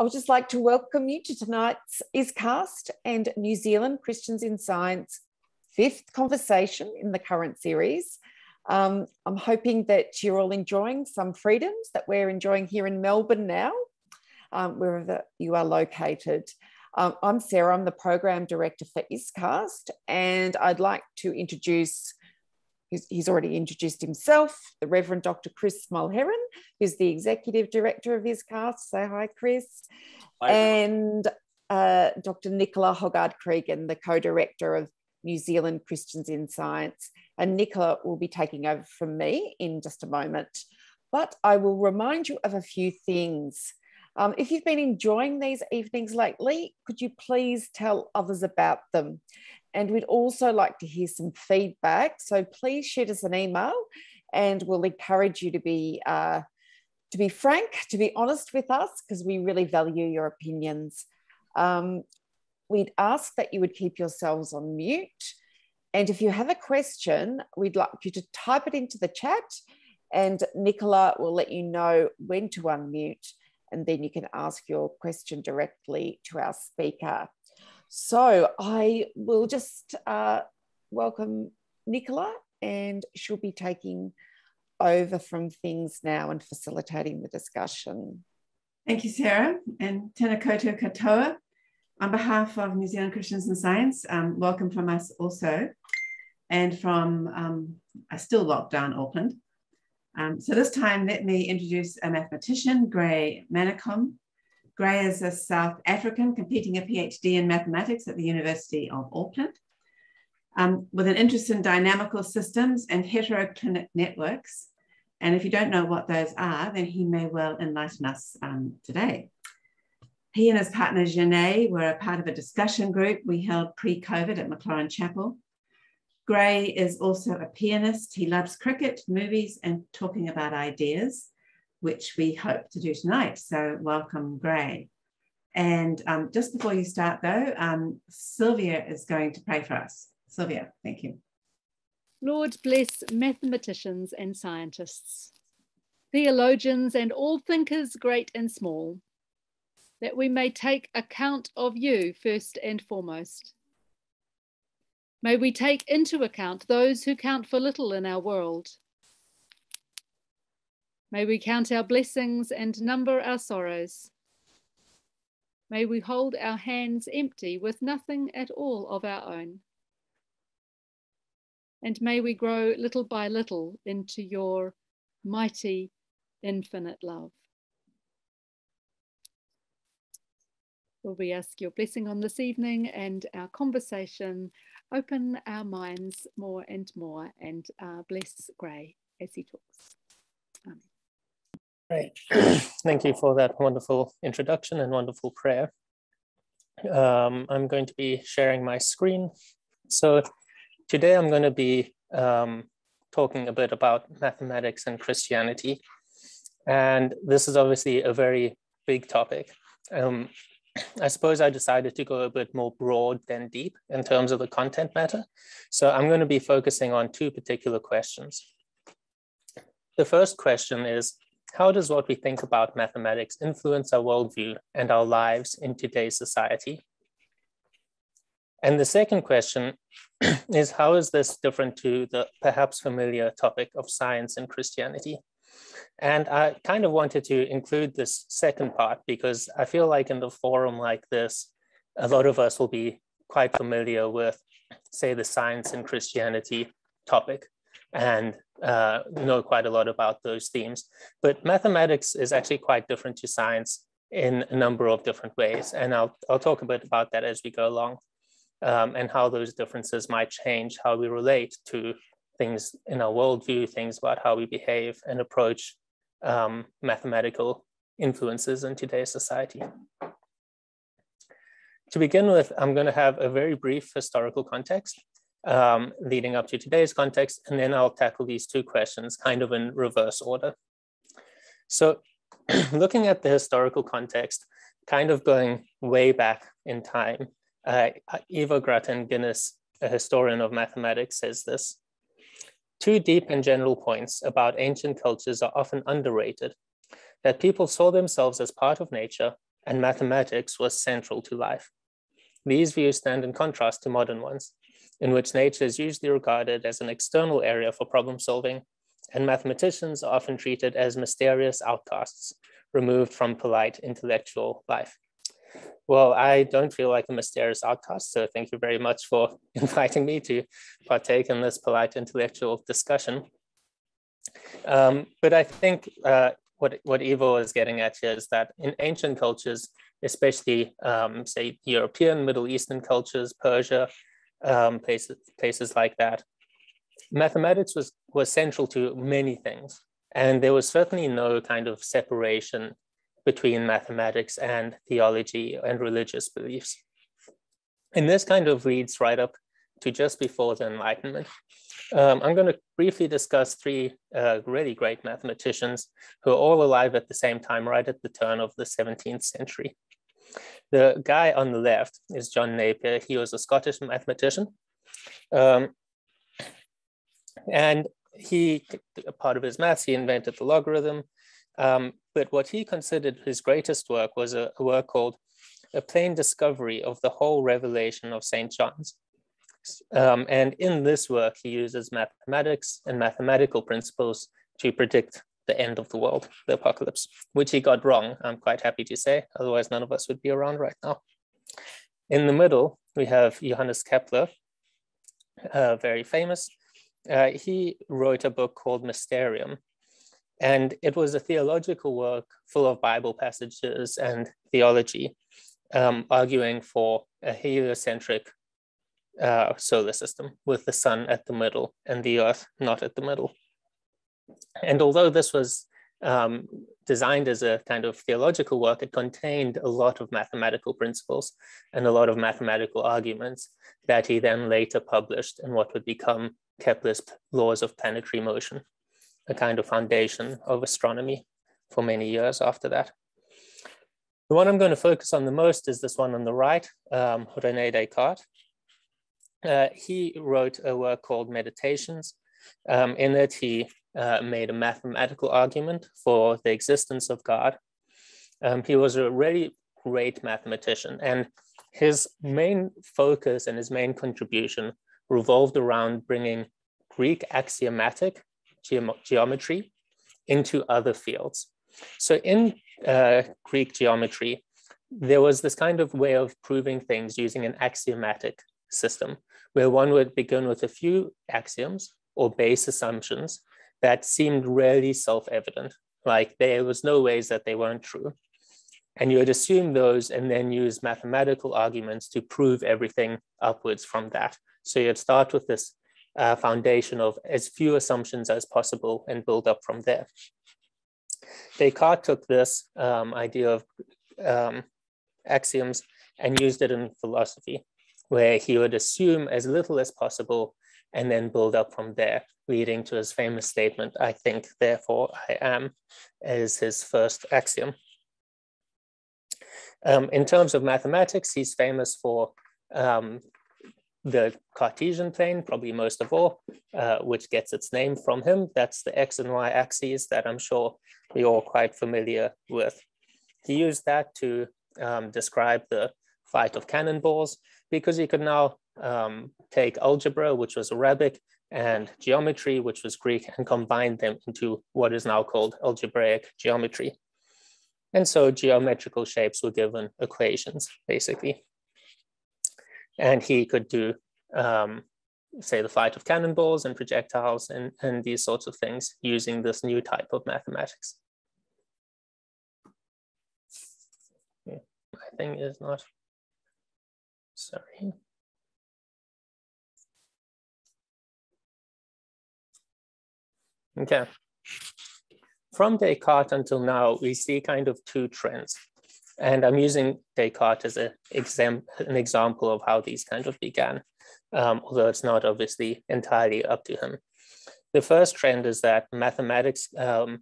I would just like to welcome you to tonight's ISCAST and New Zealand Christians in Science fifth conversation in the current series. Um, I'm hoping that you're all enjoying some freedoms that we're enjoying here in Melbourne now, um, wherever you are located. Um, I'm Sarah, I'm the Program Director for ISCAST, and I'd like to introduce He's, he's, already introduced himself, the Reverend Dr. Chris Mulherin, who's the Executive Director of ISCAST. Say hi, Chris. Hi. And uh, Dr. Nicola Hoggard Creegan, the co-director of New Zealand Christians in Science. And Nicola will be taking over from me in just a moment. But I will remind you of a few things. Um, if you've been enjoying these evenings lately, could you please tell others about them? And we'd also like to hear some feedback. So please shoot us an email and we'll encourage you to be, uh, to be frank, to be honest with us, because we really value your opinions. Um, we'd ask that you would keep yourselves on mute. And if you have a question, we'd like you to type it into the chat and Nicola will let you know when to unmute and then you can ask your question directly to our speaker. So I will just uh, welcome Nicola and she'll be taking over from things now and facilitating the discussion. Thank you, Sarah, and tēnā koutou katoa. On behalf of New Zealand Christians in Science, um, welcome from us also, and from um, a still locked down Auckland. Um, so this time, let me introduce a mathematician, Gray Manicom. Gray is a South African competing a PhD in mathematics at the University of Auckland. Um, with an interest in dynamical systems and heteroclinic networks. And if you don't know what those are, then he may well enlighten us um, today. He and his partner Janae were a part of a discussion group we held pre COVID at Maclaurin Chapel. Gray is also a pianist. He loves cricket, movies, and talking about ideas, which we hope to do tonight. So, welcome, Gray. And um, just before you start, though, um, Sylvia is going to pray for us. Sylvia, thank you. Lord bless mathematicians and scientists, theologians, and all thinkers, great and small that we may take account of you first and foremost. May we take into account those who count for little in our world. May we count our blessings and number our sorrows. May we hold our hands empty with nothing at all of our own. And may we grow little by little into your mighty, infinite love. Will we ask your blessing on this evening and our conversation, open our minds more and more, and uh, bless Gray as he talks. Amen. Great. Thank you for that wonderful introduction and wonderful prayer. Um, I'm going to be sharing my screen. So today I'm going to be um, talking a bit about mathematics and Christianity. And this is obviously a very big topic. Um, I suppose I decided to go a bit more broad than deep in terms of the content matter. So I'm going to be focusing on two particular questions. The first question is, how does what we think about mathematics influence our worldview and our lives in today's society? And the second question is, how is this different to the perhaps familiar topic of science and Christianity? And I kind of wanted to include this second part because I feel like in the forum like this, a lot of us will be quite familiar with, say, the science and Christianity topic and uh, know quite a lot about those themes. But mathematics is actually quite different to science in a number of different ways. And I'll, I'll talk a bit about that as we go along um, and how those differences might change how we relate to things in our worldview, things about how we behave and approach um, mathematical influences in today's society. To begin with, I'm going to have a very brief historical context um, leading up to today's context, and then I'll tackle these two questions kind of in reverse order. So looking at the historical context, kind of going way back in time, uh, Ivor Grattan Guinness, a historian of mathematics, says this. Two deep and general points about ancient cultures are often underrated that people saw themselves as part of nature and mathematics was central to life. These views stand in contrast to modern ones, in which nature is usually regarded as an external area for problem solving, and mathematicians are often treated as mysterious outcasts, removed from polite intellectual life. Well, I don't feel like a mysterious outcast, so thank you very much for inviting me to partake in this polite intellectual discussion. Um, but I think uh, what, what Ivor is getting at here is that in ancient cultures, especially um, say European, Middle Eastern cultures, Persia, um, places, places like that, mathematics was, was central to many things. And there was certainly no kind of separation between mathematics and theology and religious beliefs. And this kind of leads right up to just before the Enlightenment. Um, I'm going to briefly discuss three uh, really great mathematicians who are all alive at the same time, right at the turn of the 17th century. The guy on the left is John Napier. He was a Scottish mathematician. Um, and he, a part of his maths, he invented the logarithm. Um, but what he considered his greatest work was a, a work called A Plain Discovery of the Whole Revelation of St. John's. Um, and in this work, he uses mathematics and mathematical principles to predict the end of the world, the apocalypse, which he got wrong, I'm quite happy to say, otherwise none of us would be around right now. In the middle, we have Johannes Kepler, uh, very famous. Uh, he wrote a book called Mysterium, and it was a theological work full of Bible passages and theology, um, arguing for a heliocentric uh, solar system with the sun at the middle and the earth not at the middle. And although this was um, designed as a kind of theological work, it contained a lot of mathematical principles and a lot of mathematical arguments that he then later published in what would become Kepler's laws of planetary motion, a kind of foundation of astronomy for many years after that. The one I'm going to focus on the most is this one on the right, um, René Descartes. Uh, he wrote a work called Meditations. Um, in it, he uh, made a mathematical argument for the existence of God. Um, he was a really great mathematician, and his main focus and his main contribution revolved around bringing Greek axiomatic geometry into other fields. So in uh, Greek geometry, there was this kind of way of proving things using an axiomatic system, where one would begin with a few axioms or base assumptions that seemed really self-evident, like there was no ways that they weren't true. And you would assume those and then use mathematical arguments to prove everything upwards from that. So you'd start with this uh, foundation of as few assumptions as possible and build up from there. Descartes took this um, idea of um, axioms and used it in philosophy, where he would assume as little as possible and then build up from there, leading to his famous statement, I think, therefore I am, is his first axiom. Um, in terms of mathematics, he's famous for um, the Cartesian plane, probably most of all, uh, which gets its name from him. That's the X and Y axes that I'm sure we're all quite familiar with. He used that to um, describe the flight of cannonballs because he could now um, take algebra, which was Arabic, and geometry, which was Greek, and combine them into what is now called algebraic geometry. And so geometrical shapes were given equations, basically. And he could do, um, say, the flight of cannonballs and projectiles and, and these sorts of things using this new type of mathematics. My thing is not, sorry. Okay. From Descartes until now, we see kind of two trends. And I'm using Descartes as a exam an example of how these kind of began, um, although it's not obviously entirely up to him. The first trend is that mathematics um,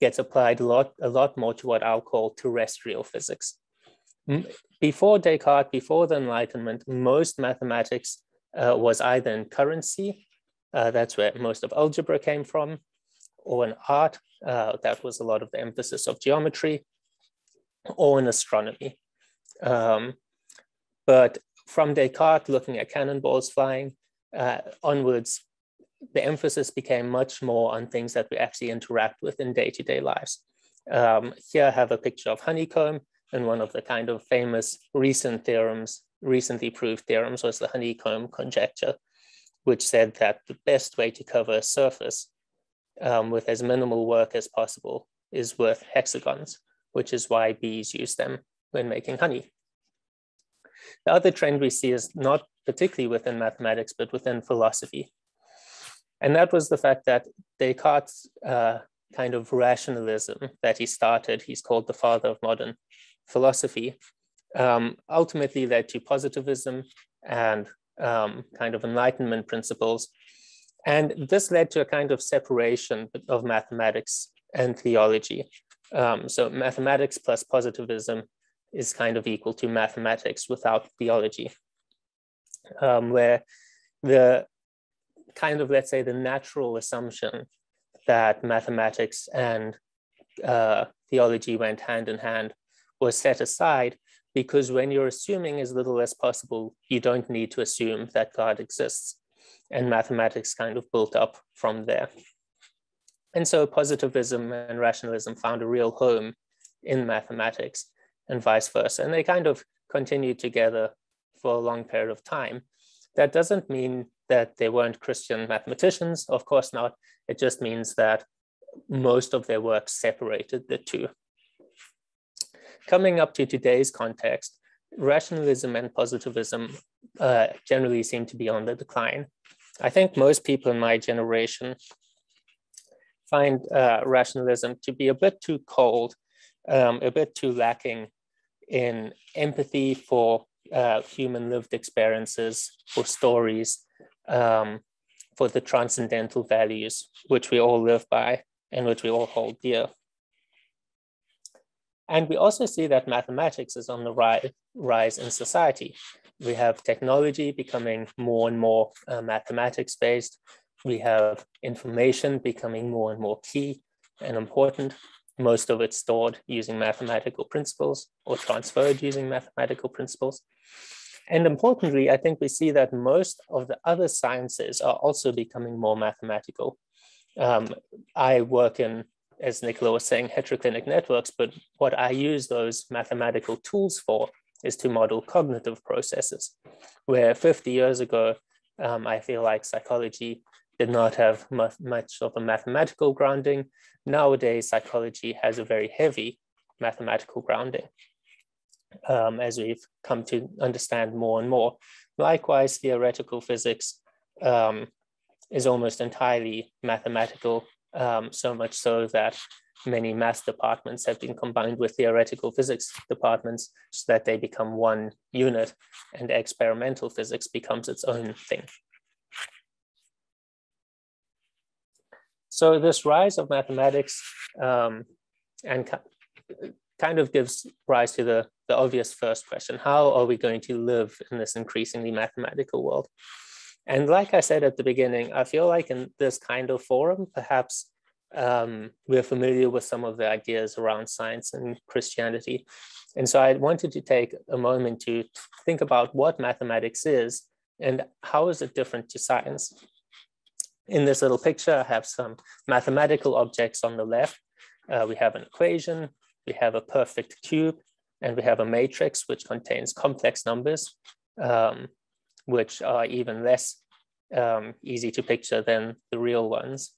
gets applied a lot, a lot more to what I'll call terrestrial physics. Before Descartes, before the Enlightenment, most mathematics uh, was either in currency uh, that's where most of algebra came from, or in art. Uh, that was a lot of the emphasis of geometry. or in astronomy. Um, but from Descartes looking at cannonballs flying uh, onwards, the emphasis became much more on things that we actually interact with in day-to-day lives. Um, here I have a picture of honeycomb, and one of the kind of famous recent theorems, recently proved theorems was the honeycomb conjecture, which said that the best way to cover a surface um, with as minimal work as possible is with hexagons, which is why bees use them when making honey. The other trend we see is not particularly within mathematics, but within philosophy. And that was the fact that Descartes' uh, kind of rationalism that he started, he's called the father of modern philosophy, um, ultimately led to positivism and um, kind of enlightenment principles. And this led to a kind of separation of mathematics and theology. Um, so mathematics plus positivism is kind of equal to mathematics without theology, um, where the kind of, let's say, the natural assumption that mathematics and uh, theology went hand in hand was set aside because when you're assuming as little as possible, you don't need to assume that God exists. And mathematics kind of built up from there. And so positivism and rationalism found a real home in mathematics and vice versa. And they kind of continued together for a long period of time. That doesn't mean that they weren't Christian mathematicians, of course not. It just means that most of their work separated the two. Coming up to today's context, rationalism and positivism uh, generally seem to be on the decline. I think most people in my generation find uh, rationalism to be a bit too cold, um, a bit too lacking in empathy for uh, human lived experiences, for stories, um, for the transcendental values which we all live by and which we all hold dear. And we also see that mathematics is on the rise, in society. We have technology becoming more and more uh, mathematics based. We have information becoming more and more key and important, most of it stored using mathematical principles or transferred using mathematical principles. And importantly, I think we see that most of the other sciences are also becoming more mathematical. Um, I work in as Nicola was saying, heteroclinic networks, but what I use those mathematical tools for is to model cognitive processes, where 50 years ago, um, I feel like psychology did not have much of a mathematical grounding. Nowadays, psychology has a very heavy mathematical grounding, um, as we've come to understand more and more. Likewise, theoretical physics um, is almost entirely mathematical um, so much so that many math departments have been combined with theoretical physics departments so that they become one unit and experimental physics becomes its own thing. So this rise of mathematics um, and kind of gives rise to the, the obvious first question, how are we going to live in this increasingly mathematical world? And like I said at the beginning, I feel like in this kind of forum, perhaps um, we're familiar with some of the ideas around science and Christianity. And so I wanted to take a moment to think about what mathematics is and how is it different to science. In this little picture, I have some mathematical objects on the left. Uh, we have an equation, we have a perfect cube, and we have a matrix which contains complex numbers. Um, which are even less um, easy to picture than the real ones.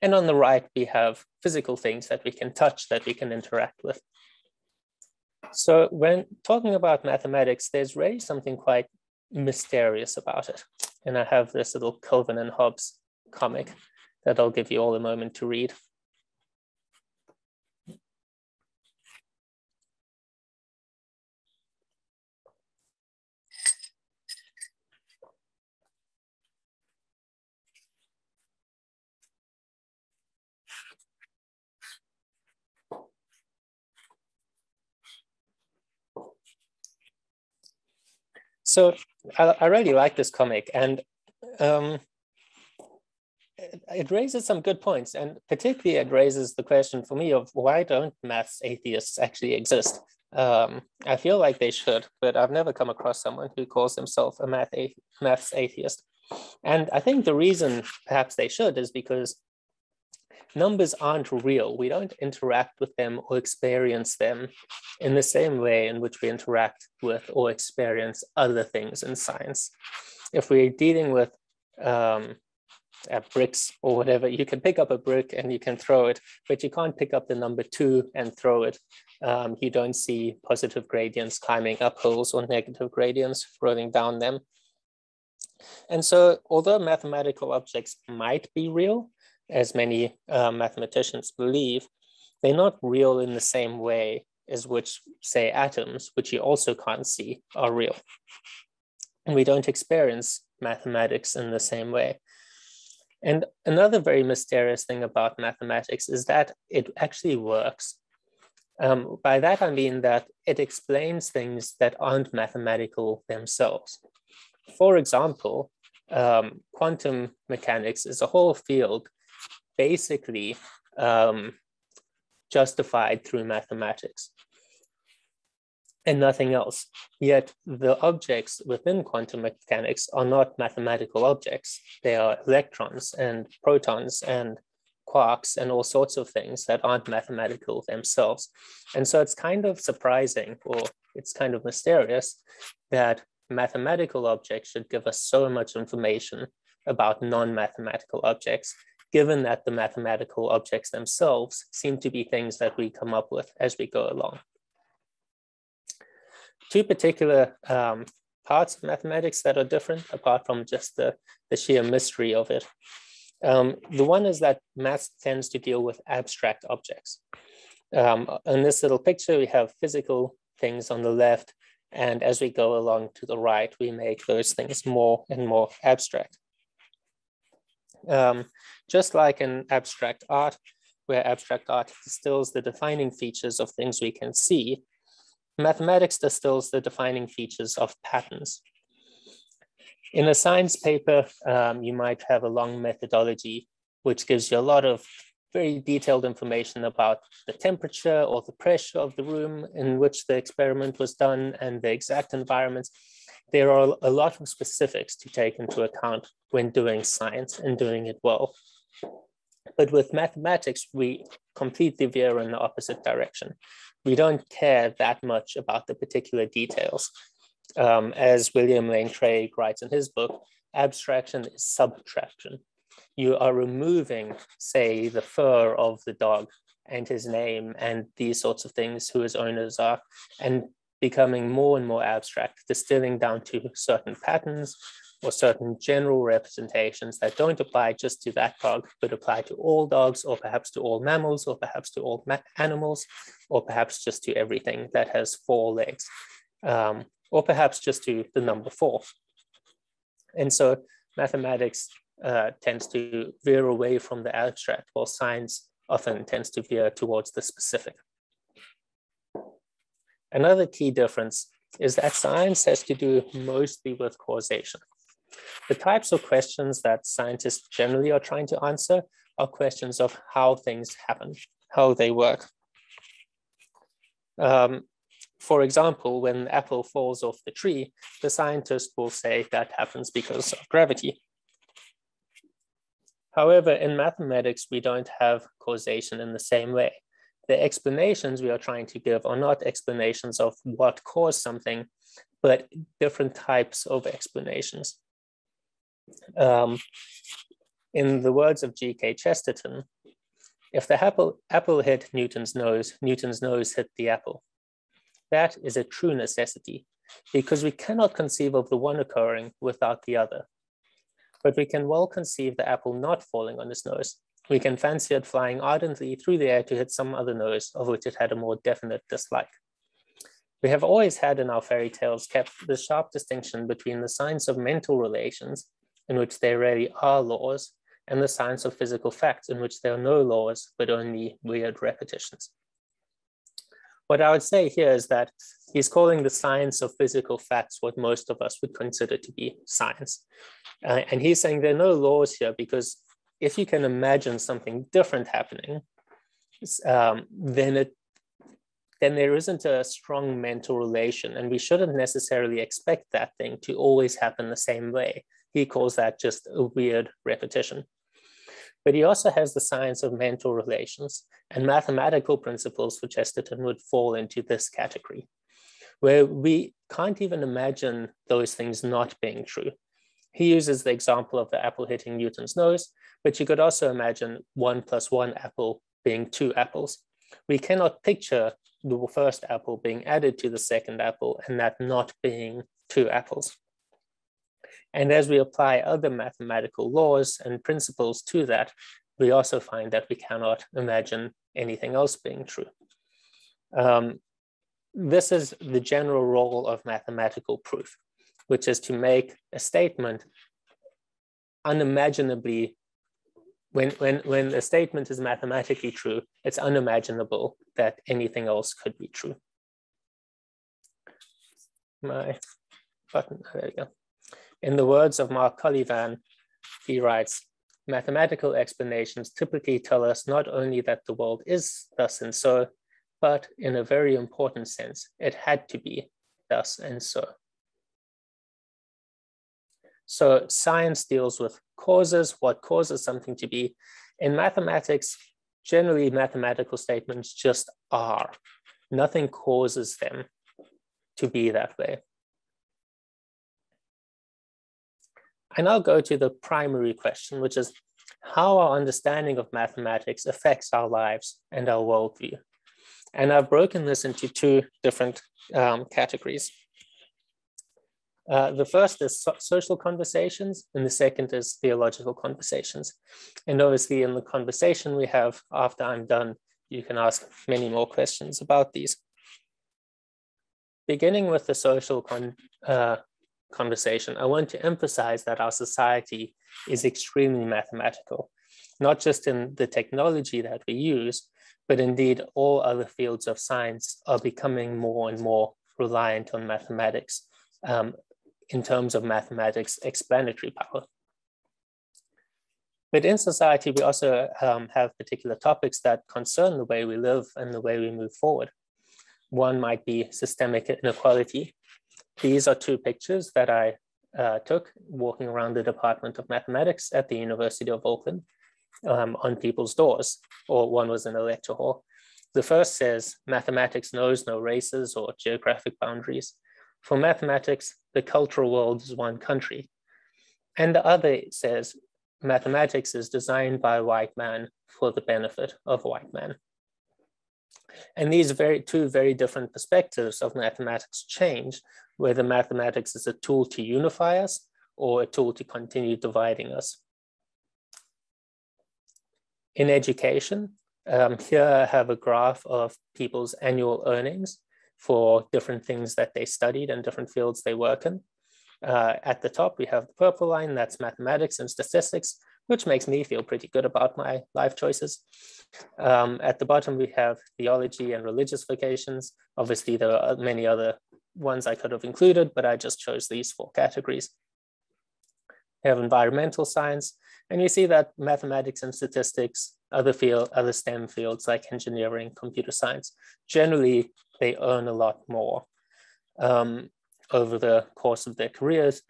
And on the right, we have physical things that we can touch, that we can interact with. So when talking about mathematics, there's really something quite mysterious about it. And I have this little Calvin and Hobbes comic that I'll give you all a moment to read. So I, I really like this comic, and um, it raises some good points, and particularly it raises the question for me of why don't maths atheists actually exist? Um, I feel like they should, but I've never come across someone who calls himself a math maths atheist. And I think the reason perhaps they should is because numbers aren't real. We don't interact with them or experience them in the same way in which we interact with or experience other things in science. If we're dealing with um, bricks or whatever, you can pick up a brick and you can throw it, but you can't pick up the number two and throw it. Um, you don't see positive gradients climbing up hills or negative gradients rolling down them. And so, although mathematical objects might be real, as many uh, mathematicians believe, they're not real in the same way as which, say, atoms, which you also can't see, are real. And we don't experience mathematics in the same way. And another very mysterious thing about mathematics is that it actually works. Um, by that, I mean that it explains things that aren't mathematical themselves. For example, um, quantum mechanics is a whole field basically um, justified through mathematics and nothing else. Yet the objects within quantum mechanics are not mathematical objects. They are electrons and protons and quarks and all sorts of things that aren't mathematical themselves. And so it's kind of surprising or it's kind of mysterious that mathematical objects should give us so much information about non-mathematical objects, given that the mathematical objects themselves seem to be things that we come up with as we go along. Two particular um, parts of mathematics that are different, apart from just the, the sheer mystery of it. Um, the one is that math tends to deal with abstract objects. Um, in this little picture, we have physical things on the left and as we go along to the right, we make those things more and more abstract. Um, just like in abstract art, where abstract art distills the defining features of things we can see, mathematics distills the defining features of patterns. In a science paper, um, you might have a long methodology, which gives you a lot of very detailed information about the temperature or the pressure of the room in which the experiment was done and the exact environments. There are a lot of specifics to take into account when doing science and doing it well. But with mathematics, we completely veer in the opposite direction. We don't care that much about the particular details. Um, as William Lane Craig writes in his book, abstraction is subtraction you are removing, say, the fur of the dog and his name and these sorts of things, who his owners are, and becoming more and more abstract, distilling down to certain patterns or certain general representations that don't apply just to that dog, but apply to all dogs, or perhaps to all mammals, or perhaps to all animals, or perhaps just to everything that has four legs, um, or perhaps just to the number four. And so mathematics uh, tends to veer away from the abstract, while science often tends to veer towards the specific. Another key difference is that science has to do mostly with causation. The types of questions that scientists generally are trying to answer are questions of how things happen, how they work. Um, for example, when an apple falls off the tree, the scientist will say that happens because of gravity. However, in mathematics, we don't have causation in the same way. The explanations we are trying to give are not explanations of what caused something, but different types of explanations. Um, in the words of G.K. Chesterton, if the apple, apple hit Newton's nose, Newton's nose hit the apple. That is a true necessity because we cannot conceive of the one occurring without the other but we can well conceive the apple not falling on his nose. We can fancy it flying ardently through the air to hit some other nose of which it had a more definite dislike. We have always had in our fairy tales kept the sharp distinction between the science of mental relations, in which there really are laws, and the science of physical facts, in which there are no laws, but only weird repetitions. What I would say here is that he's calling the science of physical facts what most of us would consider to be science. Uh, and he's saying there are no laws here because if you can imagine something different happening, um, then it then there isn't a strong mental relation, and we shouldn't necessarily expect that thing to always happen the same way. He calls that just a weird repetition. But he also has the science of mental relations, and mathematical principles for Chesterton would fall into this category, where we can't even imagine those things not being true. He uses the example of the apple hitting Newton's nose, but you could also imagine one plus one apple being two apples. We cannot picture the first apple being added to the second apple and that not being two apples. And as we apply other mathematical laws and principles to that, we also find that we cannot imagine anything else being true. Um, this is the general role of mathematical proof, which is to make a statement unimaginably, when, when, when a statement is mathematically true, it's unimaginable that anything else could be true. My button, there you go. In the words of Mark Colyvan, he writes, mathematical explanations typically tell us not only that the world is thus and so, but in a very important sense, it had to be thus and so. So science deals with causes, what causes something to be. In mathematics, generally mathematical statements just are. Nothing causes them to be that way. I now go to the primary question, which is how our understanding of mathematics affects our lives and our worldview. And I've broken this into two different um, categories. Uh, the first is so social conversations, and the second is theological conversations. And obviously, in the conversation we have after I'm done, you can ask many more questions about these. Beginning with the social con uh, conversation, I want to emphasize that our society is extremely mathematical, not just in the technology that we use, but indeed all other fields of science are becoming more and more reliant on mathematics um, in terms of mathematics explanatory power. But in society, we also um, have particular topics that concern the way we live and the way we move forward. One might be systemic inequality, these are two pictures that I uh, took walking around the Department of Mathematics at the University of Auckland um, on people's doors, or one was in a lecture hall. The first says, mathematics knows no races or geographic boundaries. For mathematics, the cultural world is one country. And the other says, mathematics is designed by white man for the benefit of white man. And these very two very different perspectives of mathematics change whether mathematics is a tool to unify us or a tool to continue dividing us. In education, um, here I have a graph of people's annual earnings for different things that they studied and different fields they work in. Uh, at the top, we have the purple line, that's mathematics and statistics, which makes me feel pretty good about my life choices. Um, at the bottom, we have theology and religious vocations. Obviously, there are many other ones I could have included, but I just chose these four categories. We have environmental science, and you see that mathematics and statistics, other field, other STEM fields like engineering, computer science, generally they earn a lot more um, over the course of their careers.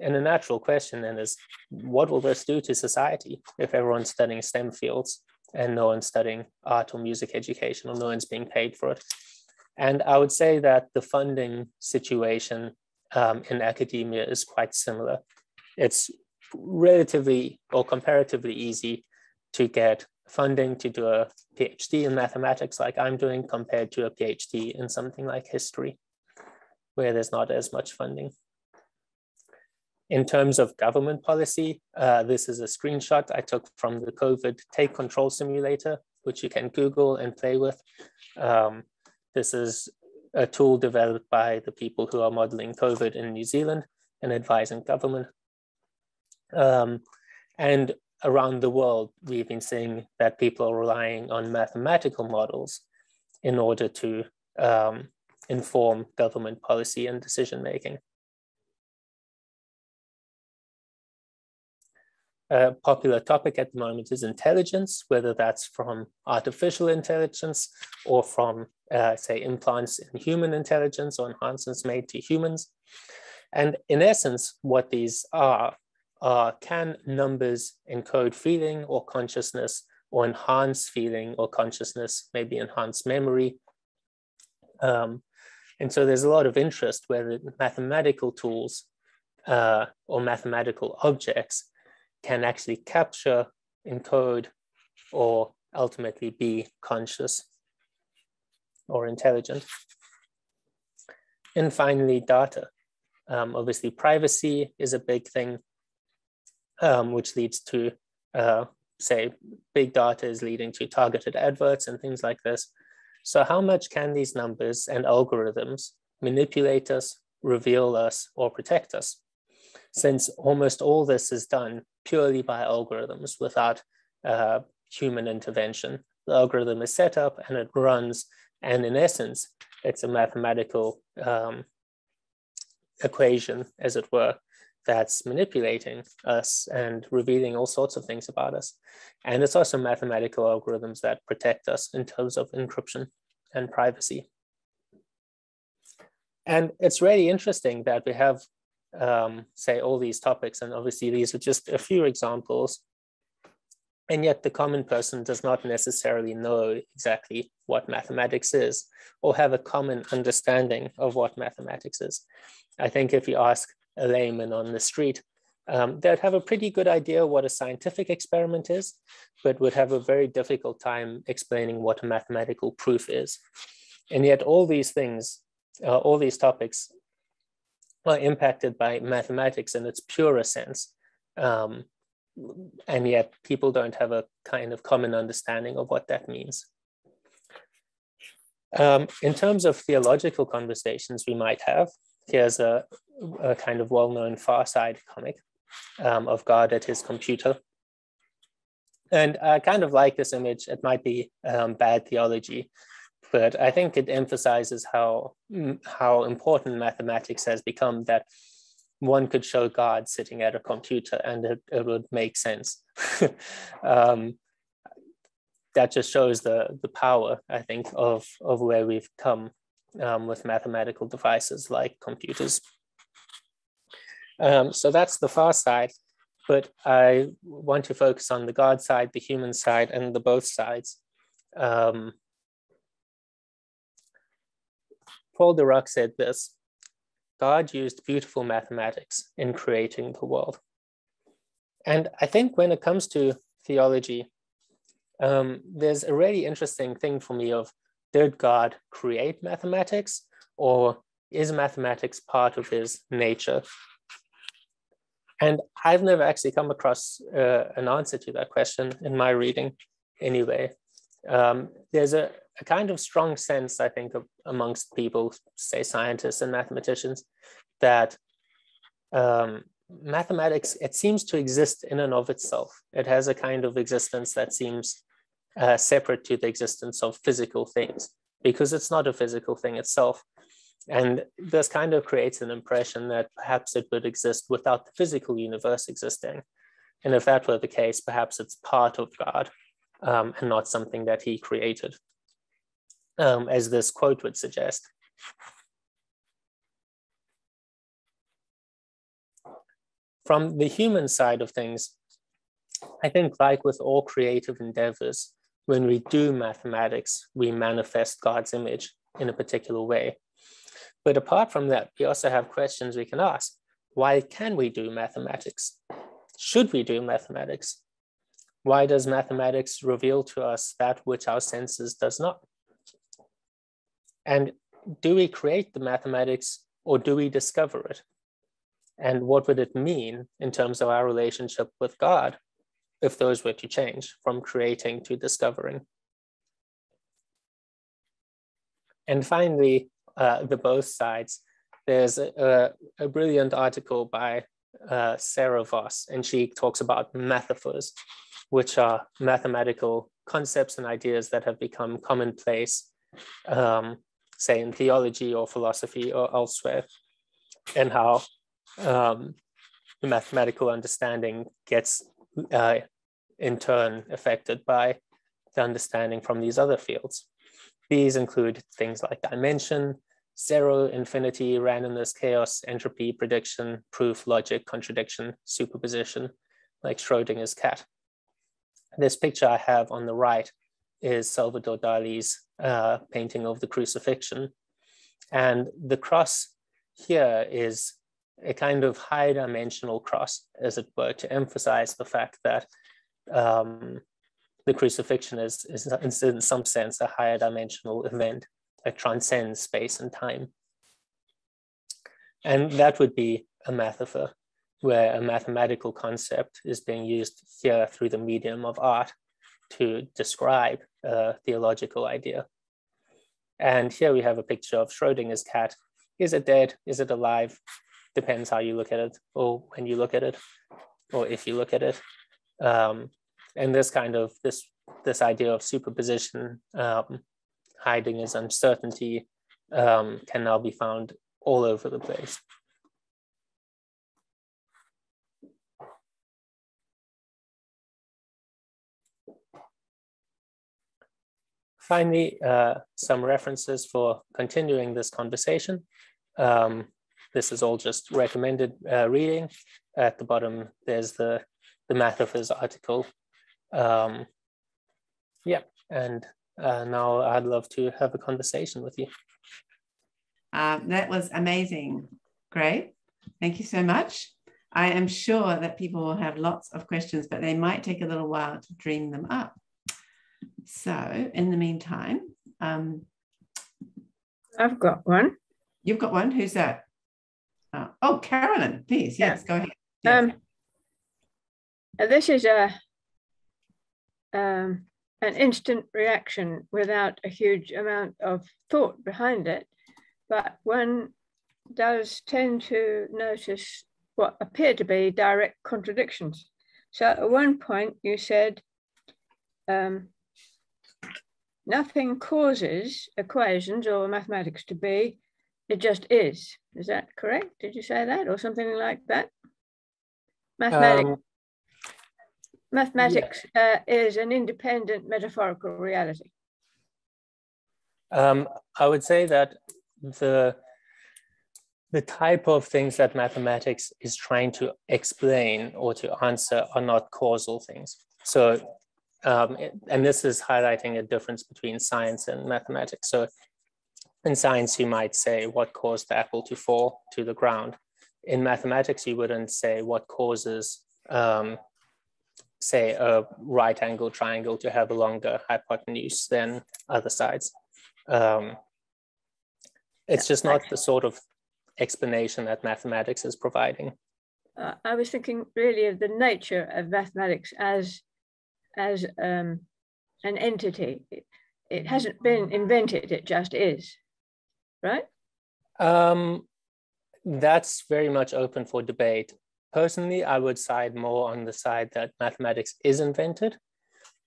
And the natural question then is, what will this do to society if everyone's studying STEM fields and no one's studying art or music education or no one's being paid for it? And I would say that the funding situation um, in academia is quite similar. It's relatively or comparatively easy to get funding to do a PhD in mathematics like I'm doing compared to a PhD in something like history, where there's not as much funding. In terms of government policy, uh, this is a screenshot I took from the COVID take control simulator, which you can Google and play with. Um, this is a tool developed by the people who are modeling COVID in New Zealand and advising government. Um, and around the world, we've been seeing that people are relying on mathematical models in order to um, inform government policy and decision making. a popular topic at the moment is intelligence, whether that's from artificial intelligence or from, uh, say, implants in human intelligence or enhancements made to humans. And in essence, what these are, are can numbers encode feeling or consciousness or enhance feeling or consciousness, maybe enhance memory. Um, and so there's a lot of interest whether mathematical tools uh, or mathematical objects can actually capture, encode, or ultimately be conscious or intelligent. And finally, data. Um, obviously, privacy is a big thing, um, which leads to, uh, say, big data is leading to targeted adverts and things like this. So how much can these numbers and algorithms manipulate us, reveal us, or protect us? Since almost all this is done purely by algorithms without uh, human intervention. The algorithm is set up and it runs, and in essence, it's a mathematical um, equation, as it were, that's manipulating us and revealing all sorts of things about us. And it's also mathematical algorithms that protect us in terms of encryption and privacy. And it's really interesting that we have, um, say, all these topics, and obviously these are just a few examples. And yet the common person does not necessarily know exactly what mathematics is or have a common understanding of what mathematics is. I think if you ask a layman on the street, um, they'd have a pretty good idea what a scientific experiment is, but would have a very difficult time explaining what a mathematical proof is. And yet all these things, uh, all these topics are impacted by mathematics in its purer sense. Um, and yet people don't have a kind of common understanding of what that means. Um, in terms of theological conversations we might have, here's a, a kind of well-known Far Side comic um, of God at his computer. And I kind of like this image. It might be um, bad theology, but I think it emphasizes how, mm, how important mathematics has become that one could show God sitting at a computer and it, it would make sense. um, that just shows the, the power, I think, of, of where we've come um, with mathematical devices like computers. Um, so that's the far side, but I want to focus on the God side, the human side, and the both sides. Um, Paul Dirac said this, God used beautiful mathematics in creating the world. And I think when it comes to theology, um, there's a really interesting thing for me of did God create mathematics or is mathematics part of his nature? And I've never actually come across uh, an answer to that question in my reading anyway. Um, there's a, a, kind of strong sense, I think, of, amongst people, say scientists and mathematicians, that um, mathematics, it seems to exist in and of itself. It has a kind of existence that seems uh, separate to the existence of physical things because it's not a physical thing itself. And this kind of creates an impression that perhaps it would exist without the physical universe existing. And if that were the case, perhaps it's part of God um, and not something that he created, um, as this quote would suggest. From the human side of things, I think like with all creative endeavors, when we do mathematics, we manifest God's image in a particular way. But apart from that, we also have questions we can ask. Why can we do mathematics? Should we do mathematics? Why does mathematics reveal to us that which our senses does not? And do we create the mathematics or do we discover it? And what would it mean in terms of our relationship with God if those were to change from creating to discovering. And finally, uh, the both sides. There's a, a, brilliant article by uh, Sarah Voss, and she talks about mathaphors, which are mathematical concepts and ideas that have become commonplace, um, say in theology or philosophy or elsewhere, and how um, the mathematical understanding gets uh, in turn affected by the understanding from these other fields. These include things like dimension, zero, infinity, randomness, chaos, entropy, prediction, proof, logic, contradiction, superposition, like Schrodinger's cat. This picture I have on the right is Salvador Dali's uh, painting of the crucifixion. And the cross here is a kind of high dimensional cross, as it were, to emphasize the fact that um, the crucifixion is, is in some sense a higher dimensional event that transcends space and time. And that would be a metaphor where a mathematical concept is being used here through the medium of art to describe a theological idea. And here we have a picture of Schrodinger's cat. Is it dead? Is it alive? Depends how you look at it, or when you look at it, or if you look at it. Um, and this kind of this this idea of superposition um, hiding as uncertainty um, can now be found all over the place. Finally, uh, some references for continuing this conversation. Um, this is all just recommended uh, reading. At the bottom, there's the, the Mathophysics article. Um, yeah, and uh, now I'd love to have a conversation with you. Um, that was amazing. Great. Thank you so much. I am sure that people will have lots of questions, but they might take a little while to dream them up. So, in the meantime, um, I've got one. You've got one. Who's that? Uh, oh, Carolyn, please. Yes, yeah. go ahead. Yes. Um, this is a um, an instant reaction without a huge amount of thought behind it, but one does tend to notice what appear to be direct contradictions. So at one point you said, um, nothing causes equations or mathematics to be, it just is. Is that correct? Did you say that or something like that? Mathematics, um, mathematics yeah. uh, is an independent metaphorical reality. Um, I would say that the the type of things that mathematics is trying to explain or to answer are not causal things. So um, and this is highlighting a difference between science and mathematics. So in science, you might say what caused the apple to fall to the ground. In mathematics, you wouldn't say what causes, um, say, a right angle triangle to have a longer hypotenuse than other sides. Um, it's just not the sort of explanation that mathematics is providing. Uh, I was thinking really of the nature of mathematics as as um, an entity. It, it, hasn't been invented, it just is, right? Um, that's very much open for debate. Personally, I would side more on the side that mathematics is invented,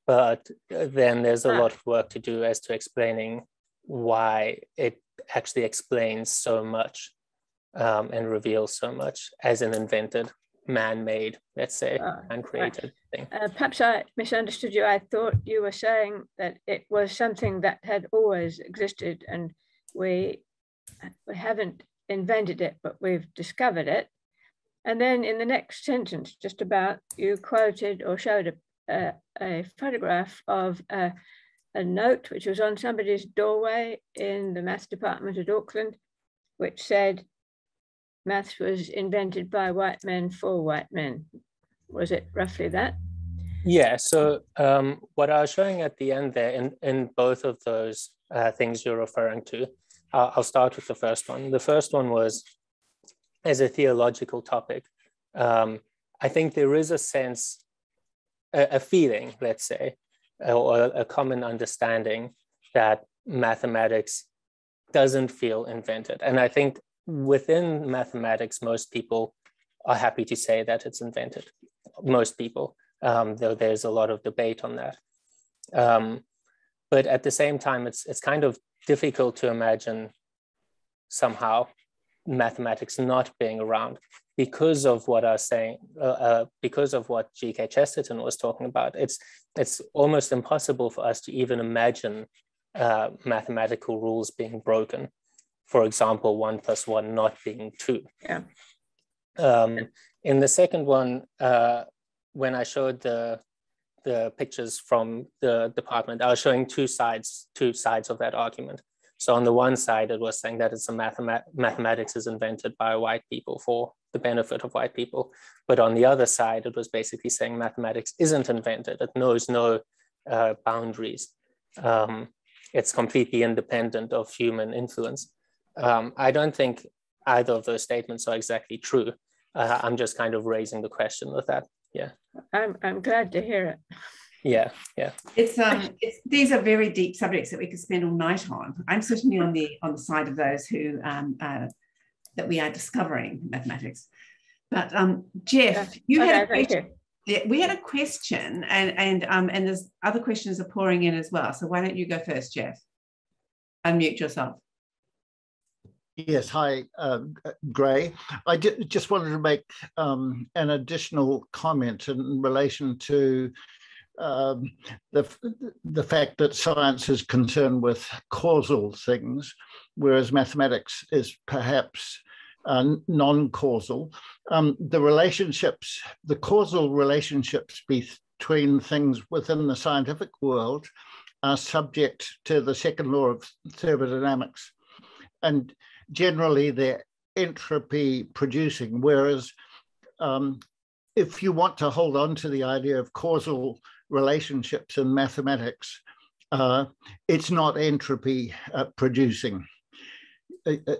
but then there's a lot of work to do as to explaining why it actually explains so much um, and reveals so much as an invented man-made, let's say, uh, man-created right. thing. Uh, perhaps I misunderstood you. I thought you were saying that it was something that had always existed, and we we haven't invented it, but we've discovered it. And then in the next sentence, just about, you quoted or showed a, a, a photograph of a, a note which was on somebody's doorway in the maths department at Auckland, which said, maths was invented by white men for white men. Was it roughly that? Yeah, so um, what I was showing at the end there in, in both of those uh, things you're referring to, uh, I'll start with the first one. The first one was as a theological topic. Um, I think there is a sense, a, a feeling, let's say, or a, common understanding that mathematics doesn't feel invented. And I think within mathematics, most people are happy to say that it's invented. Most people, um, though there's a lot of debate on that. Um, but at the same time, it's it's kind of difficult to imagine somehow mathematics not being around. because of what I was saying, uh, uh, because of what G.K. Chesterton was talking about, it's it's almost impossible for us to even imagine uh, mathematical rules being broken. For example, one plus one not being two. Yeah. Um, in the second one, uh, when I showed the the pictures from the department, I was showing two sides, two sides of that argument. So on the one side, it was saying that it's a mathemat mathematics is invented by white people for the benefit of white people. But on the other side, it was basically saying mathematics isn't invented. It knows no uh, boundaries. Um, it's completely independent of human influence. Um, I don't think either of those statements are exactly true. Uh, I'm just kind of raising the question with that. Yeah. I'm, I'm glad to hear it. Yeah, yeah. It's um, it's, these are very deep subjects that we could spend all night on. I'm certainly on the on the side of those who um, uh, that we are discovering mathematics. But um, Jeff, you okay, had a question. Yeah, we had a question, and and um, and there's other questions are pouring in as well. So why don't you go first, Jeff? Unmute yourself. Yes, hi, uh, Gray. I just wanted to make um, an additional comment in relation to um, the, the fact that science is concerned with causal things, whereas mathematics is perhaps uh, non-causal. Um, the relationships, the causal relationships between things within the scientific world are subject to the second law of thermodynamics. And generally they're entropy producing, whereas um, if you want to hold on to the idea of causal relationships in mathematics, uh, it's not entropy uh, producing. Uh, uh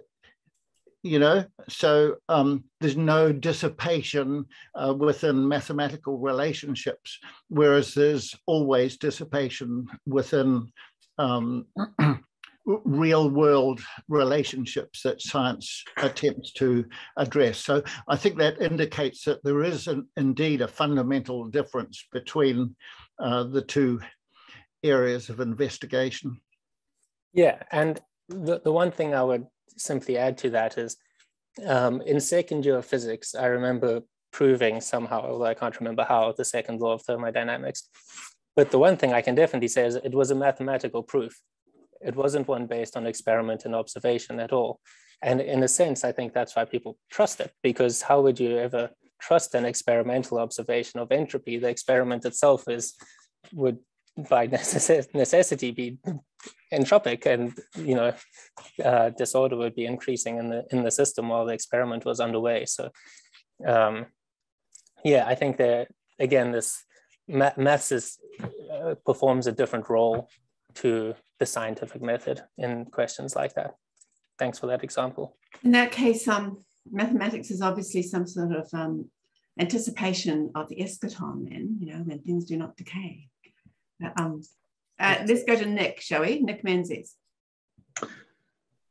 you know, so um, there's no dissipation uh, within mathematical relationships, whereas there's always dissipation within um, real world relationships that science attempts to address. So I think that indicates that there is an, indeed a fundamental difference between uh, the two areas of investigation. Yeah, and the, the one thing I would simply add to that is um, in second year of physics, I remember proving somehow, although I can't remember how, the second law of thermodynamics. But the one thing I can definitely say is it was a mathematical proof it wasn't one based on experiment and observation at all. And in a sense, I think that's why people trust it, because how would you ever trust an experimental observation of entropy? The experiment itself is would by necess necessity be entropic and you know uh, disorder would be increasing in the in the system while the experiment was underway so um, yeah i think that again this maths is, uh, performs a different role to the scientific method in questions like that. Thanks for that example. In that case, um, mathematics is obviously some sort of um, anticipation of the eschaton then, you know, when things do not decay. Uh, um, uh, let's go to Nick, shall we? Nick Menzies.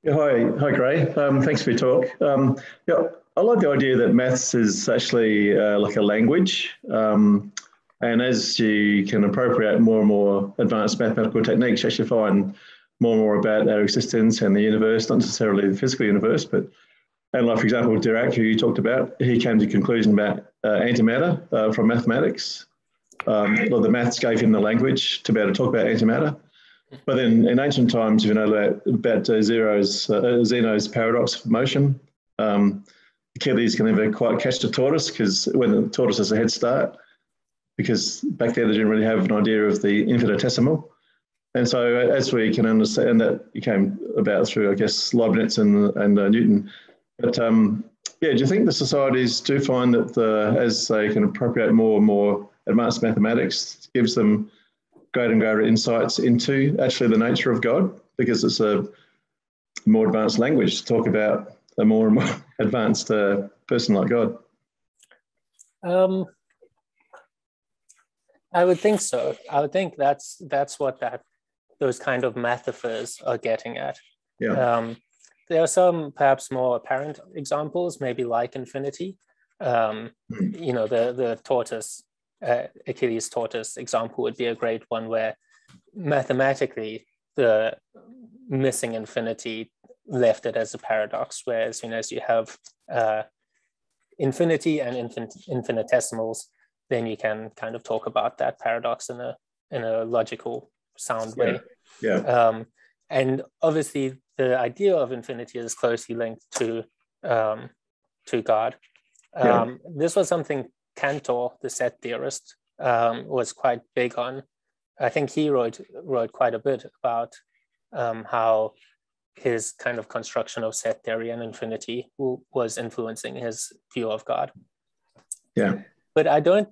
Yeah, hi, hi, Gray. Um, thanks for your talk. Um, yeah, I like the idea that maths is actually uh, like a language. Um, and as you can appropriate more and more advanced mathematical techniques, you actually find more and more about our existence and the universe, not necessarily the physical universe, but and like for example, Dirac, who you talked about, he came to a conclusion about uh, antimatter uh, from mathematics. Um, well, the maths gave him the language to be able to talk about antimatter. But then in ancient times, you know about, about uh, Zero's, uh, Zeno's paradox of motion. Um, Achilles can never quite catch the tortoise because when the tortoise has a head start, because back then they didn't really have an idea of the infinitesimal. And so, as we can understand, that came about through, I guess, Leibniz and, and uh, Newton. But um, yeah, do you think the societies do find that the, as they can appropriate more and more advanced mathematics, gives them greater and greater insights into actually the nature of God? Because it's a more advanced language to talk about a more and more advanced uh, person like God. Um, I would think so. I would think that's that's what that those kind of metaphors are getting at. Yeah. Um, there are some perhaps more apparent examples, maybe like infinity. Um, mm. You know, the the tortoise, uh, Achilles tortoise example would be a great one where mathematically the missing infinity left it as a paradox, where as soon as you have uh, infinity and infin infinitesimals, then you can kind of talk about that paradox in a in a logical, sound way. Yeah. Um, and obviously, the idea of infinity is closely linked to um, to God. Um, yeah. This was something Cantor, the set theorist, um, was quite big on. I think he wrote wrote quite a bit about um, how his kind of construction of set theory and infinity was influencing his view of God. Yeah. But I don't,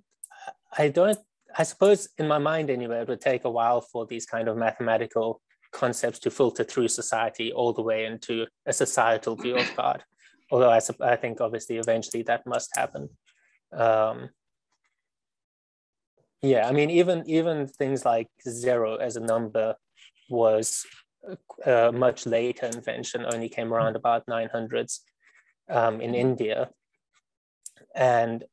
I don't, I suppose in my mind anyway, it would take a while for these kind of mathematical concepts to filter through society all the way into a societal view of God. Although I, I think obviously eventually that must happen. Um, yeah, I mean, even even things like zero as a number was a much later invention, only came around about 900s um, in India. And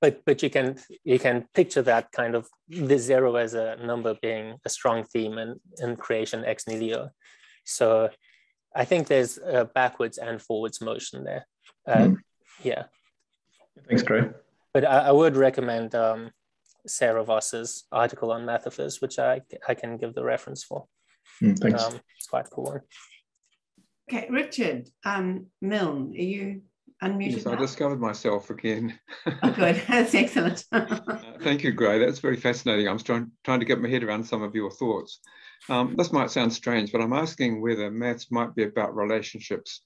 but but you can you can picture that kind of the zero as a number being a strong theme in, in creation ex nihilo. So I think there's a backwards and forwards motion there. Uh, mm. Yeah. Thanks, Greg. But I, I would recommend um, Sarah Voss's article on Mathaphors, which I, I can give the reference for. Mm, thanks. Um, it's quite a cool one. Okay, Richard um, Milne, are you unmuted? Yes, now? I discovered myself again. oh, good. That's excellent. uh, thank you, Gray. That's very fascinating. I'm trying, trying to get my head around some of your thoughts. Um, this might sound strange, but I'm asking whether maths might be about relationships.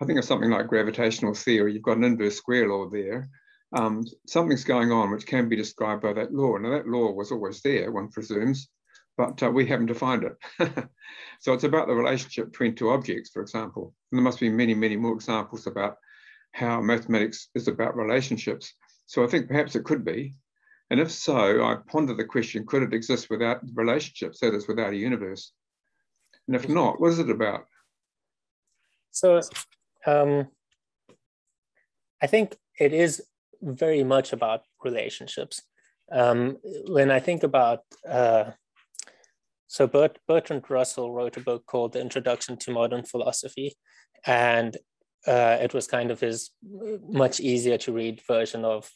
I think of something like gravitational theory. You've got an inverse square law there. Um, something's going on which can be described by that law. Now, that law was always there, one presumes, but uh, we haven't defined it. so it's about the relationship between two objects, for example. And there must be many, many more examples about how mathematics is about relationships. So I think perhaps it could be. And if so, I ponder the question, could it exist without relationships, that is, without a universe? And if not, what is it about? So um, I think it is very much about relationships. Um, when I think about uh, so Bert, Bertrand Russell wrote a book called The Introduction to Modern Philosophy, and uh, it was kind of his much easier to read version of,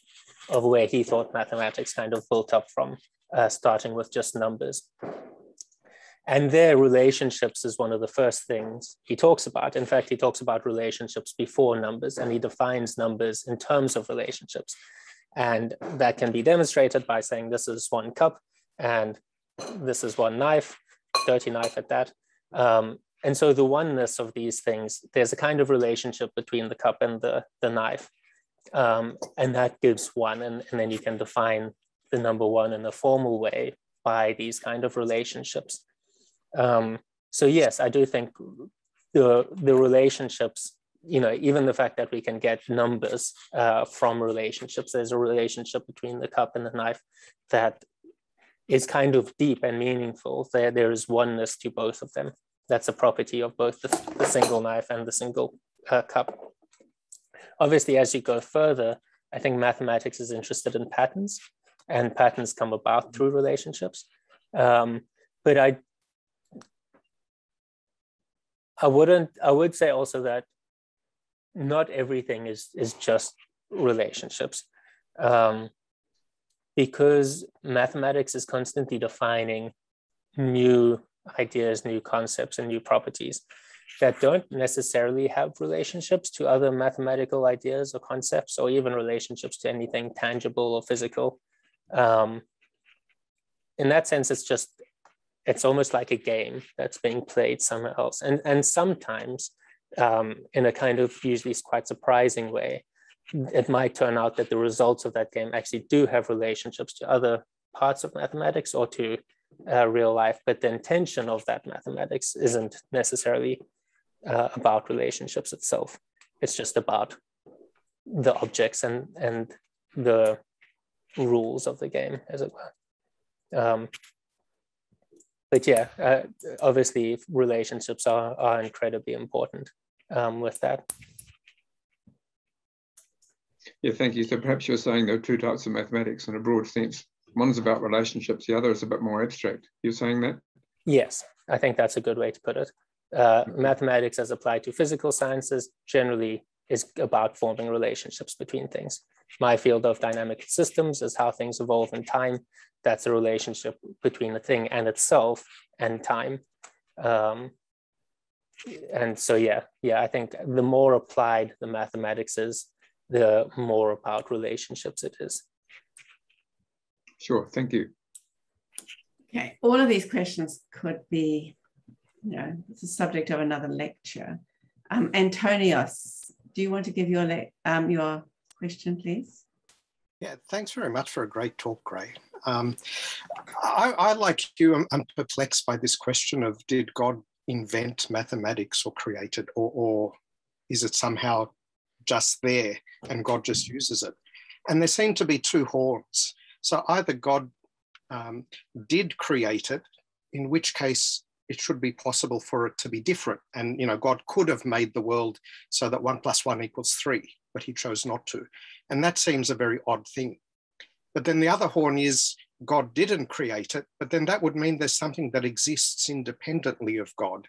of where he thought mathematics kind of built up from, uh, starting with just numbers. And their relationships is one of the first things he talks about. In fact, he talks about relationships before numbers, and he defines numbers in terms of relationships. And that can be demonstrated by saying this is one cup, and this is one knife, dirty knife at that. Um, and so the oneness of these things, there's a kind of relationship between the cup and the, the knife. Um, and that gives one, and, and then you can define the number one in a formal way by these kind of relationships. Um, so yes, I do think the, the relationships, you know, even the fact that we can get numbers uh, from relationships, there's a relationship between the cup and the knife that is kind of deep and meaningful. There, there is oneness to both of them. That's a property of both the, the single knife and the single uh, cup. Obviously, as you go further, I think mathematics is interested in patterns, and patterns come about through relationships. Um, but I, I wouldn't. I would say also that not everything is is just relationships. Um, because mathematics is constantly defining new ideas, new concepts, and new properties that don't necessarily have relationships to other mathematical ideas or concepts, or even relationships to anything tangible or physical. Um, in that sense, it's just, it's almost like a game that's being played somewhere else. And, and sometimes, um, in a kind of usually quite surprising way, it might turn out that the results of that game actually do have relationships to other parts of mathematics or to uh, real life, but the intention of that mathematics isn't necessarily uh, about relationships itself. It's just about the objects and, and the rules of the game, as it were. Um, but yeah, uh, obviously relationships are, are incredibly important um, with that. Yeah, thank you. So perhaps you're saying there are two types of mathematics in a broad sense. One's about relationships, the other is a bit more abstract. You're saying that? Yes, I think that's a good way to put it. Uh, mathematics as applied to physical sciences generally is about forming relationships between things. My field of dynamic systems is how things evolve in time. That's a relationship between a thing and itself and time. Um, and so, yeah, yeah, I think the more applied the mathematics is, the more about relationships it is. Sure, thank you. Okay, all of these questions could be, you know, it's the subject of another lecture. Um, Antonios, do you want to give your um, your question, please? Yeah, thanks very much for a great talk, Gray. Um, I, I, like you, I'm, I'm, perplexed by this question of did God invent mathematics or create it, or, or is it somehow just there and God just uses it? And there seem to be two horns. So either God um, did create it, in which case it should be possible for it to be different. And you know, God could have made the world so that one plus one equals three, but he chose not to. And that seems a very odd thing. But then the other horn is God didn't create it, but then that would mean there's something that exists independently of God.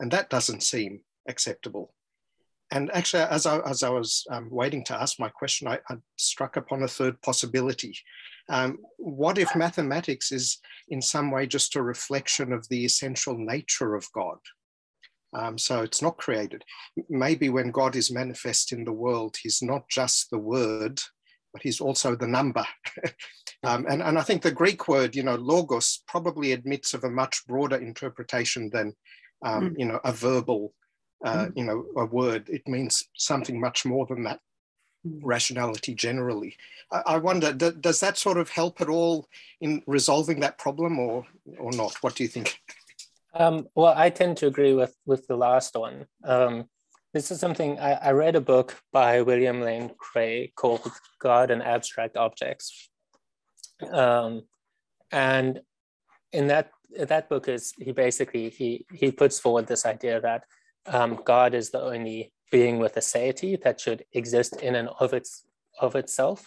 And that doesn't seem acceptable. And actually, as I, as I was um, waiting to ask my question, I, I struck upon a third possibility. Um, what if mathematics is in some way just a reflection of the essential nature of God? Um, so it's not created. Maybe when God is manifest in the world, he's not just the word, but he's also the number. um, and, and I think the Greek word, you know, logos, probably admits of a much broader interpretation than, um, mm. you know, a verbal uh, mm. you know, a word. It means something much more than that. Rationality generally. I, I wonder, do, does that sort of help at all in resolving that problem or, or not? What do you think? Um, well, I tend to agree with, with the last one. Um, this is something I, I, read a book by William Lane Craig called God and Abstract Objects. Um, and in that that book is he basically he he puts forward this idea that um, God is the only being with aseity that should exist in and of its of itself.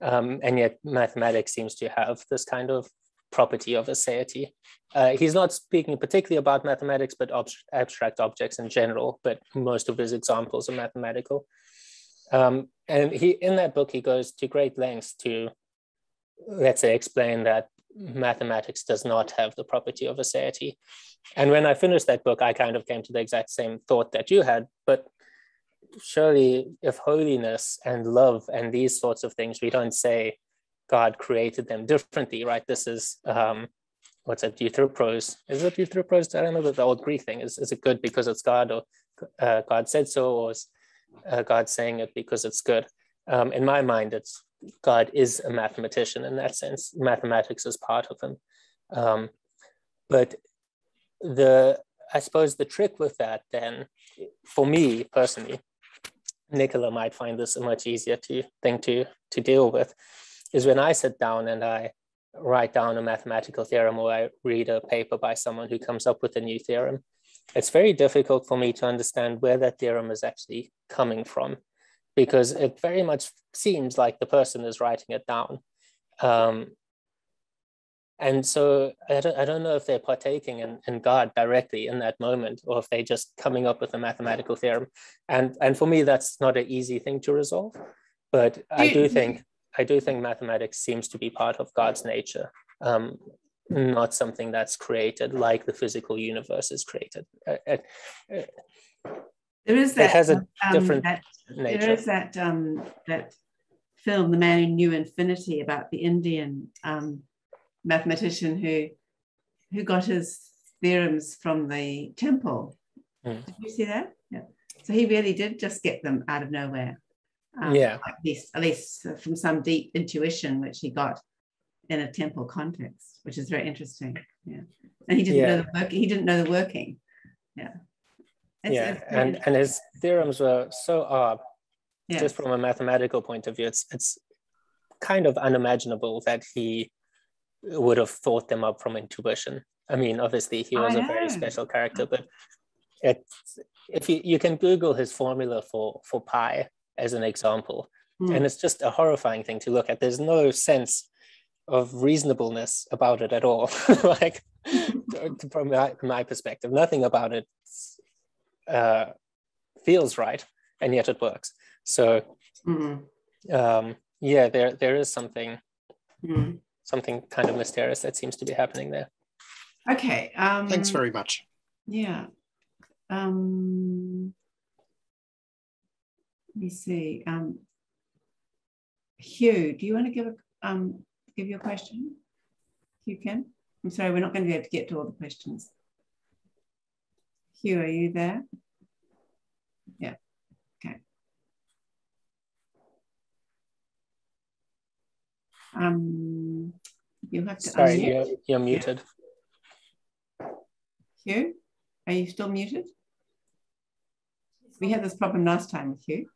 Um, and yet mathematics seems to have this kind of property of aseity. Uh, he's not speaking particularly about mathematics, but ob abstract objects in general, but most of his examples are mathematical. Um, and he in that book, he goes to great lengths to, let's say, explain that mathematics does not have the property of aseity. And when I finished that book, I kind of came to the exact same thought that you had. But surely, if holiness and love and these sorts of things, we don't say God created them differently, right? This is um, what's it, Euthyphros? Is it Euthyphros? I don't know the old Greek thing. Is, is it good because it's God or uh, God said so, or is uh, God saying it because it's good? Um, in my mind, it's God is a mathematician in that sense. Mathematics is part of him. Um, but the I suppose the trick with that then, for me personally, Nicola might find this a much easier to, thing to, to deal with, is when I sit down and I write down a mathematical theorem or I read a paper by someone who comes up with a new theorem. It's very difficult for me to understand where that theorem is actually coming from because it very much seems like the person is writing it down. Um, and so I don't, I don't know if they're partaking in, in God directly in that moment or if they're just coming up with a mathematical theorem. And, and for me, that's not an easy thing to resolve. But I do think I do think mathematics seems to be part of God's nature, um, not something that's created like the physical universe is created. Uh, uh, there is that. It has a um, different that, nature. There is that um, that film, The Man Who Knew Infinity, about the Indian um, mathematician who who got his theorems from the temple. Mm. Did you see that? Yeah. So he really did just get them out of nowhere. Um, yeah. At least, at least from some deep intuition which he got in a temple context, which is very interesting. Yeah. And he didn't yeah. know the work. He didn't know the working. Yeah. It's, yeah, it's and and his theorems were so odd. Yes. Just from a mathematical point of view, it's it's kind of unimaginable that he would have thought them up from intuition. I mean, obviously he was a very special character, but it, if you, you can Google his formula for, for pi as an example, mm. and it's just a horrifying thing to look at. There's no sense of reasonableness about it at all. like from my, my, perspective, nothing about it uh, feels right. and yet it works. So mm-hmm. um, yeah, there there is something mm. Something kind of mysterious that seems to be happening there. Okay. Um, Thanks very much. Yeah. Um, let me see. Um, Hugh, do you want to give a um, give your question? Hugh Kim? I'm sorry, we're not going to be able to get to all the questions. Hugh, are you there? Yeah. Okay. Um, you have to. Sorry, you're, you're muted. Hugh, are you still muted? We had this problem last time with Hugh.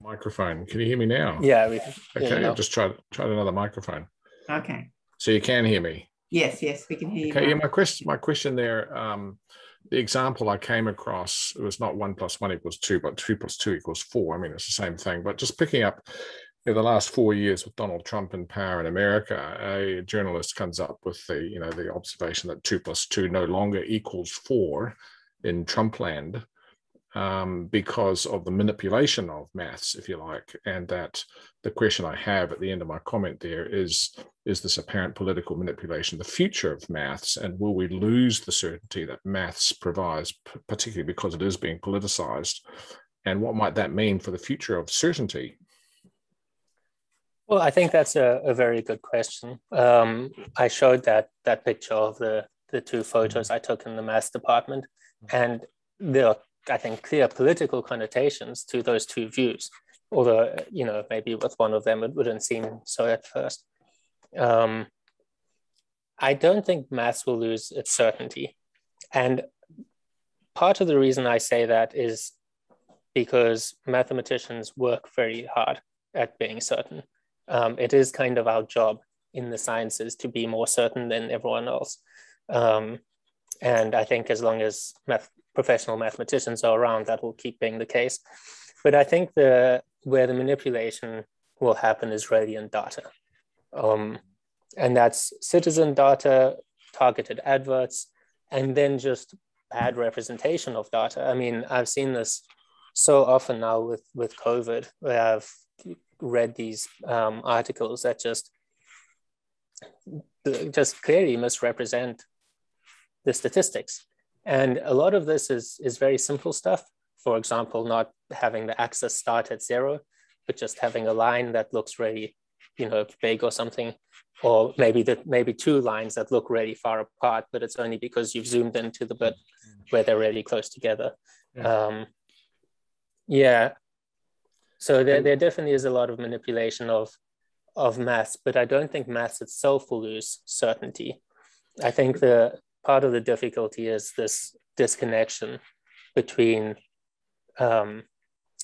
Microphone. Can you hear me now? Yeah. We, okay, I'll just try tried another microphone. Okay. So you can hear me. Yes, yes, we can hear you. Okay, yeah, my question, my question there, um, the example I came across it was not one plus one equals two, but two plus two equals four. I mean, it's the same thing. But just picking up know, the last four years with Donald Trump in power in America, a journalist comes up with the you know the observation that two plus two no longer equals four in Trump land um, because of the manipulation of maths, if you like, and that the question I have at the end of my comment there is is this apparent political manipulation the future of maths, and will we lose the certainty that maths provides, particularly because it is being politicized, and what might that mean for the future of certainty? Well, I think that's a, a very good question. Um, I showed that that picture of the the two photos I took in the maths department, and there are I think, clear political connotations to those two views, although, you know, maybe with one of them it wouldn't seem so at first. Um, I don't think maths will lose its certainty. And part of the reason I say that is because mathematicians work very hard at being certain. Um, it is kind of our job in the sciences to be more certain than everyone else. Um, and I think as long as math, professional mathematicians are around, that will keep being the case. But I think the where the manipulation will happen is in data. Um, and that's citizen data, targeted adverts, and then just bad representation of data. I mean, I've seen this so often now with, with COVID, where I've read these um, articles that just just clearly misrepresent the statistics. And a lot of this is, is very simple stuff. For example, not having the axis start at zero, but just having a line that looks really, you know, big or something, or maybe that maybe two lines that look really far apart, but it's only because you've zoomed into the bit where they're really close together. Yeah. Um, yeah. So there, there definitely is a lot of manipulation of of maths, but I don't think maths itself will lose certainty. I think the part of the difficulty is this disconnection between um,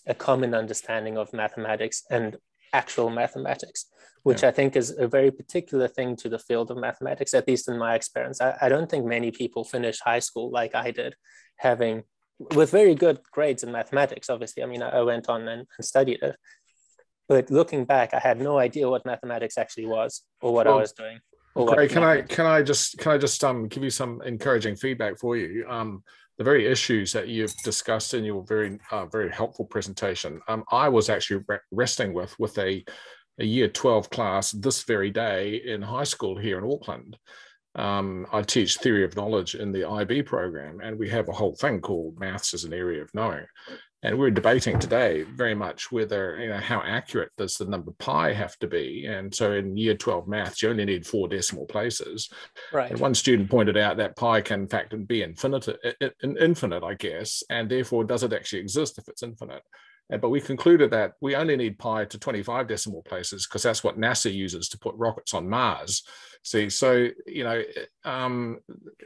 a common understanding of mathematics and actual mathematics, which yeah. I think is a very particular thing to the field of mathematics, at least in my experience. I, I don't think many people finish high school like I did, having with very good grades in mathematics. Obviously, I mean, I, I went on and, and, studied it, but looking back, I had no idea what mathematics actually was or what well, I was doing. Okay, can I can I just can I just um give you some encouraging feedback for you? Um, the very issues that you've discussed in your very uh, very helpful presentation, um, I was actually re- resting with with a a year 12 class this very day in high school here in Auckland. Um, I teach theory of knowledge in the IB program, and we have a whole thing called maths as an area of knowing. And we're debating today very much whether, you know, how accurate does the number pi have to be? And so in year 12 maths, you only need four decimal places. Right. And one student pointed out that pi can in fact be infinite, infinite, I guess, and therefore does it actually exist if it's infinite? But we concluded that we only need pi to 25 decimal places because that's what NASA uses to put rockets on Mars. See, so you know, um,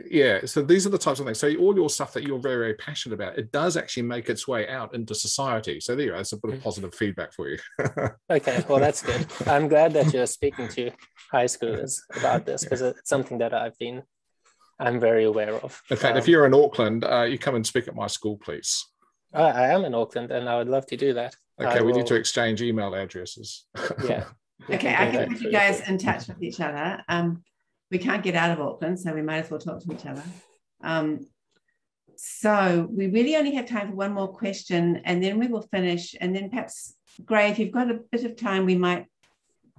yeah. So these are the types of things. So all your stuff that you're very, very passionate about, it does actually make its way out into society. So there you go. That's a bit of mm. positive feedback for you. okay, well that's good. I'm glad that you're speaking to high schoolers about this because it's something that I've been, I'm very aware of. In fact, um, if you're in Auckland, uh, you come and speak at my school, please. I am in Auckland, and I would love to do that. Okay, I we will... need to exchange email addresses. yeah. Okay, I can put you guys in touch with each other. Um, we can't get out of Auckland, so we might as well talk to each other. Um, so we really only have time for one more question and then we will finish. And then perhaps, Gray, if you've got a bit of time, we might,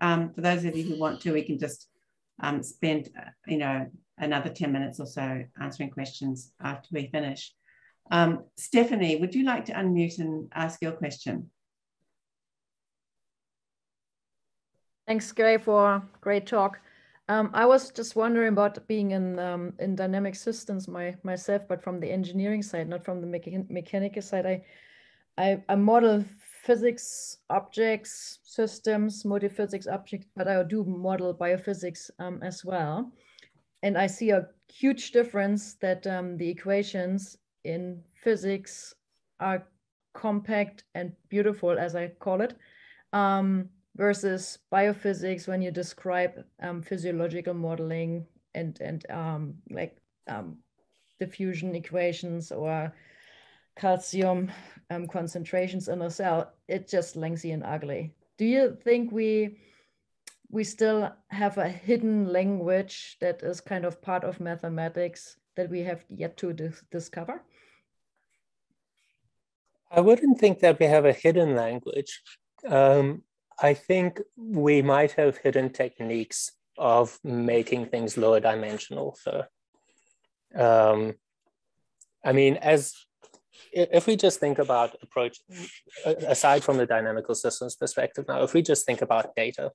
um, for those of you who want to, we can just um, spend, uh, you know, another 10 minutes or so answering questions after we finish. Um, Stephanie, would you like to unmute and ask your question? Thanks, Gray, for great talk. Um, I was just wondering about being in um, in dynamic systems my, myself, but from the engineering side, not from the mecha mechanical side. I, I, I model physics objects, systems, multi-physics objects, but I do model biophysics um, as well. And I see a huge difference that um, the equations in physics are compact and beautiful, as I call it, um, versus biophysics when you describe um, physiological modeling and and um, like um, diffusion equations or calcium um, concentrations in a cell, it's just lengthy and ugly. Do you think we we still have a hidden language that is kind of part of mathematics that we have yet to dis discover? I wouldn't think that we have a hidden language. Um, I think we might have hidden techniques of making things lower dimensional. So, um, I mean, as if we just think about approach, aside from the dynamical systems perspective now, if we just think about data,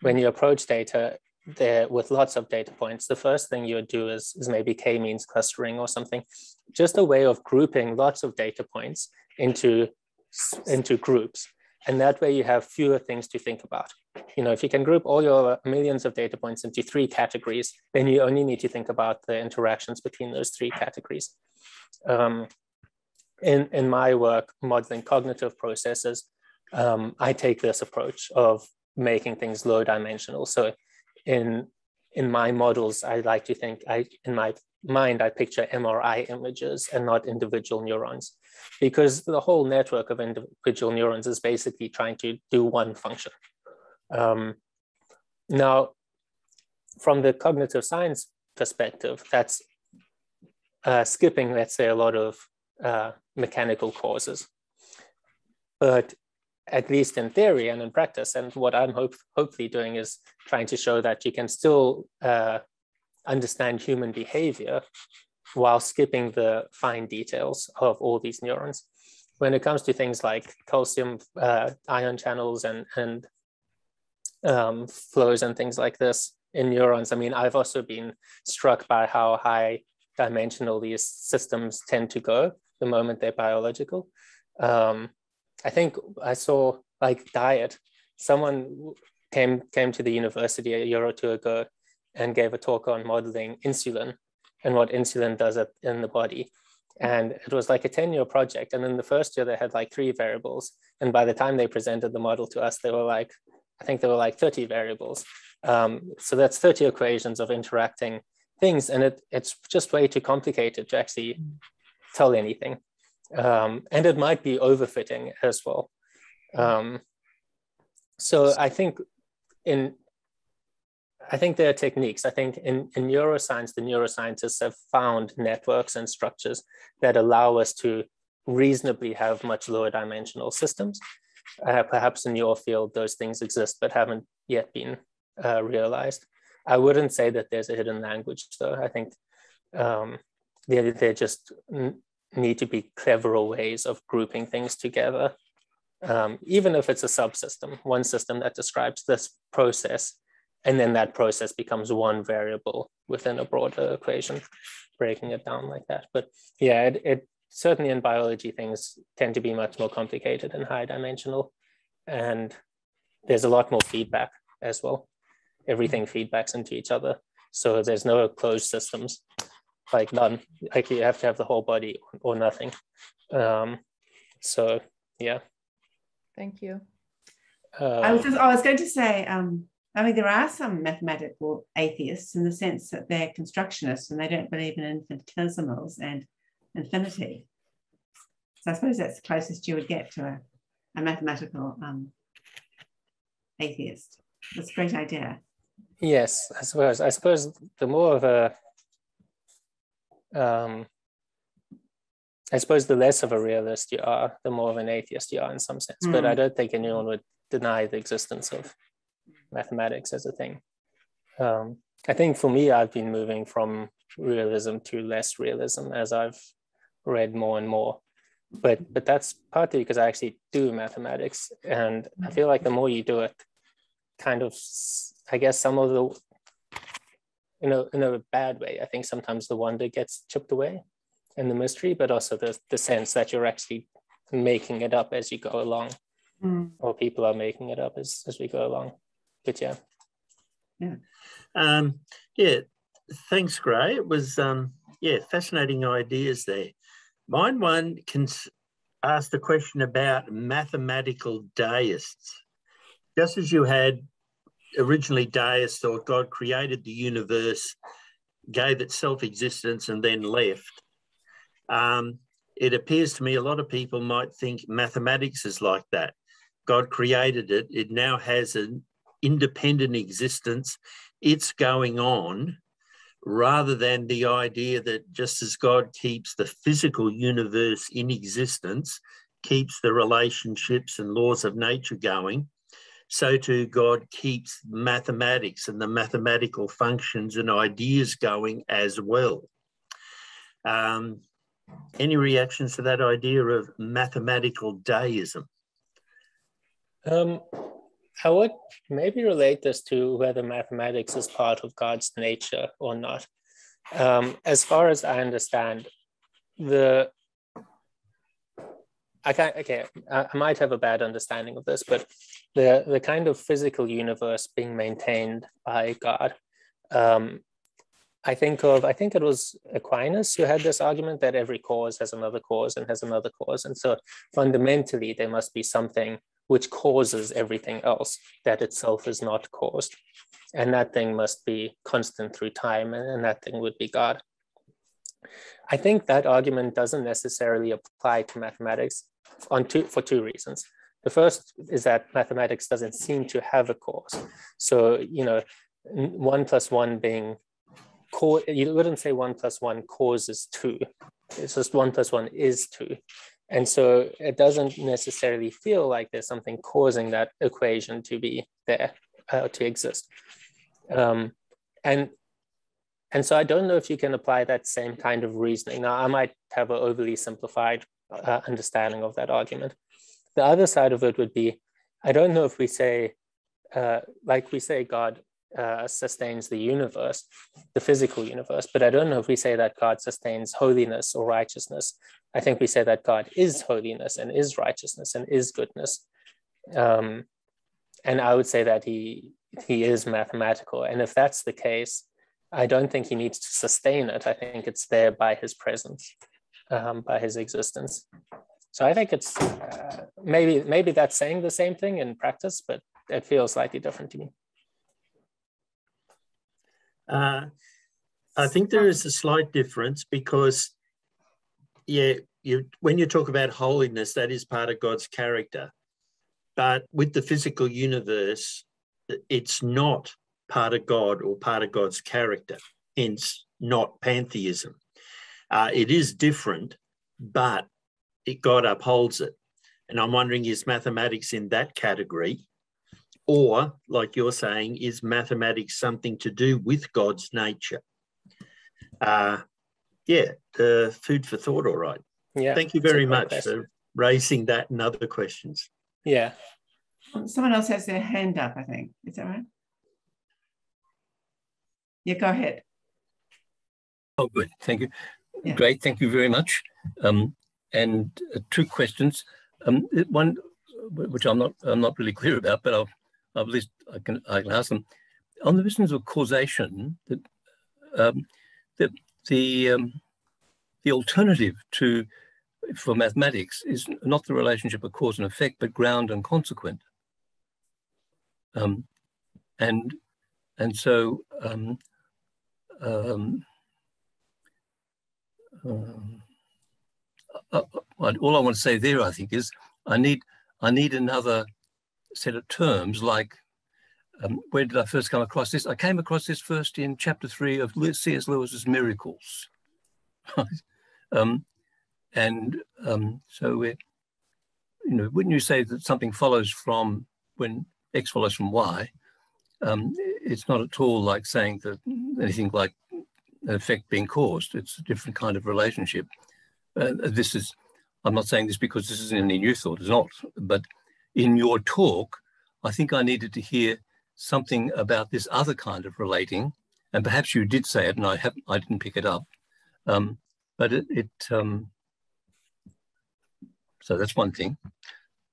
when you approach data there with lots of data points, the first thing you would do is, is maybe k-means clustering or something, just a way of grouping lots of data points into, into groups. And that way you have fewer things to think about. You know, if you can group all your millions of data points into three categories, then you only need to think about the interactions between those three categories. Um, in, in my work, modeling cognitive processes, um, I take this approach of making things low dimensional. So in, in my models, I like to think, I in my mind, I picture MRI images and not individual neurons because the whole network of individual neurons is basically trying to do one function. Um, now, from the cognitive science perspective, that's uh, skipping, let's say, a lot of uh, mechanical causes. But at least in theory and in practice, and what I'm hope hopefully doing is trying to show that you can still uh, understand human behavior while skipping the fine details of all these neurons. When it comes to things like calcium uh, ion channels and, and um, flows and things like this in neurons, I mean, I've also been struck by how high dimensional these systems tend to go the moment they're biological. Um, I think I saw like diet. Someone came came to the university a year or two ago and gave a talk on modeling insulin and what insulin does in the body. And it was like a 10 year project. And in the first year, they had like three variables. And by the time they presented the model to us, they were like, I think there were like 30 variables. Um, so that's 30 equations of interacting things. And it, it's just way too complicated to actually tell anything. Um, and it might be overfitting as well. Um, so I think in I think there are techniques. I think in, in neuroscience, the neuroscientists have found networks and structures that allow us to reasonably have much lower dimensional systems. Uh, perhaps in your field, those things exist but haven't yet been uh, realized. I wouldn't say that there's a hidden language, though. I think um, they just need to be cleverer ways of grouping things together. Um, even if it's a subsystem, one system that describes this process and then that process becomes one variable within a broader equation, breaking it down like that. But yeah, it, it certainly in biology, things tend to be much more complicated and high dimensional. And there's a lot more feedback as well. Everything feedbacks into each other. So there's no closed systems, like none. Like you have to have the whole body or nothing. Um, so yeah. Thank you. Uh, I was just, I was going to say, um, I mean, there are some mathematical atheists in the sense that they're constructionists and they don't believe in infinitesimals and infinity. So I suppose that's the closest you would get to a, a mathematical um, atheist. That's a great idea. Yes, I suppose. I suppose the more of a um, I suppose the less of a realist you are, the more of an atheist you are in some sense. Mm. But I don't think anyone would deny the existence of mathematics as a thing. Um, I think for me, I've been moving from realism to less realism as I've read more and more. But but that's partly because I actually do mathematics, and I feel like the more you do it, kind of, I guess some of the, in a in a bad way. I think sometimes the wonder gets chipped away, and the mystery, but also the the sense that you're actually making it up as you go along, mm. or people are making it up as as we go along. But yeah, yeah, um, yeah. Thanks, Gray. It was um, yeah, fascinating ideas there. Mine one can ask the question about mathematical deists. Just as you had originally deists thought God created the universe, gave it self-existence and then left. Um, it appears to me a lot of people might think mathematics is like that. God created it, it now has an independent existence, it's going on, rather than the idea that just as God keeps the physical universe in existence, keeps the relationships and laws of nature going, so too God keeps mathematics and the mathematical functions and ideas going as well. Um, any reactions to that idea of mathematical deism? Um, I would maybe relate this to whether mathematics is part of God's nature or not. Um, as far as I understand, the I can't, okay, I might have a bad understanding of this, but the the kind of physical universe being maintained by God. Um, I think of I think it was Aquinas who had this argument that every cause has another cause and has another cause, and so fundamentally there must be something which causes everything else that itself is not caused. And that thing must be constant through time, and that thing would be God. I think that argument doesn't necessarily apply to mathematics on two, for two reasons. The first is that mathematics doesn't seem to have a cause. So, you know, one plus one being, you wouldn't say one plus one causes two. It's just one plus one is two. And so it doesn't necessarily feel like there's something causing that equation to be there, uh, to exist. Um, and, and so I don't know if you can apply that same kind of reasoning. Now, I might have an overly simplified uh, understanding of that argument. The other side of it would be, I don't know if we say, uh, like we say, God uh, sustains the universe, the physical universe, but I don't know if we say that God sustains holiness or righteousness. I think we say that God is holiness and is righteousness and is goodness. Um, and I would say that he he is mathematical. And if that's the case, I don't think he needs to sustain it. I think it's there by his presence, um, by his existence. So I think it's uh, maybe maybe that's saying the same thing in practice, but it feels slightly different to me. Uh, I think there is a slight difference because, yeah, you when you talk about holiness, that is part of God's character. But with the physical universe, it's not part of God or part of God's character, hence not pantheism. Uh, it is different, but it, God upholds it. And I'm wondering, is mathematics in that category? Or, like you're saying, is mathematics something to do with God's nature? Uh, yeah, uh, food for thought, all right. Yeah. Thank you very much question. for raising that and other questions. Yeah. Someone else has their hand up, I think. Is that right? Yeah, go ahead. Oh, good. Thank you. Yeah. Great. Thank you very much. Um, and uh, two questions. Um, one, which I'm not, I'm not really clear about, but I'll at least I can, I can ask them. On the business of causation, the, um, the, the, um, the alternative to for mathematics is not the relationship of cause and effect, but ground and consequent. Um, and and so um, um, um uh, uh, all I want to say there, I think, is I need I need another set of terms like um, where did I first come across this? I came across this first in chapter three of C.S. Lewis's Miracles. um, and um, so you know, when you say that something follows from when X follows from Y, um, it's not at all like saying that anything like an effect being caused. It's a different kind of relationship. Uh, this is, I'm not saying this because this isn't any new thought, it's not, but in your talk, I think I needed to hear something about this other kind of relating, and perhaps you did say it, and I have I didn't pick it up. Um, but it, it um, so that's one thing.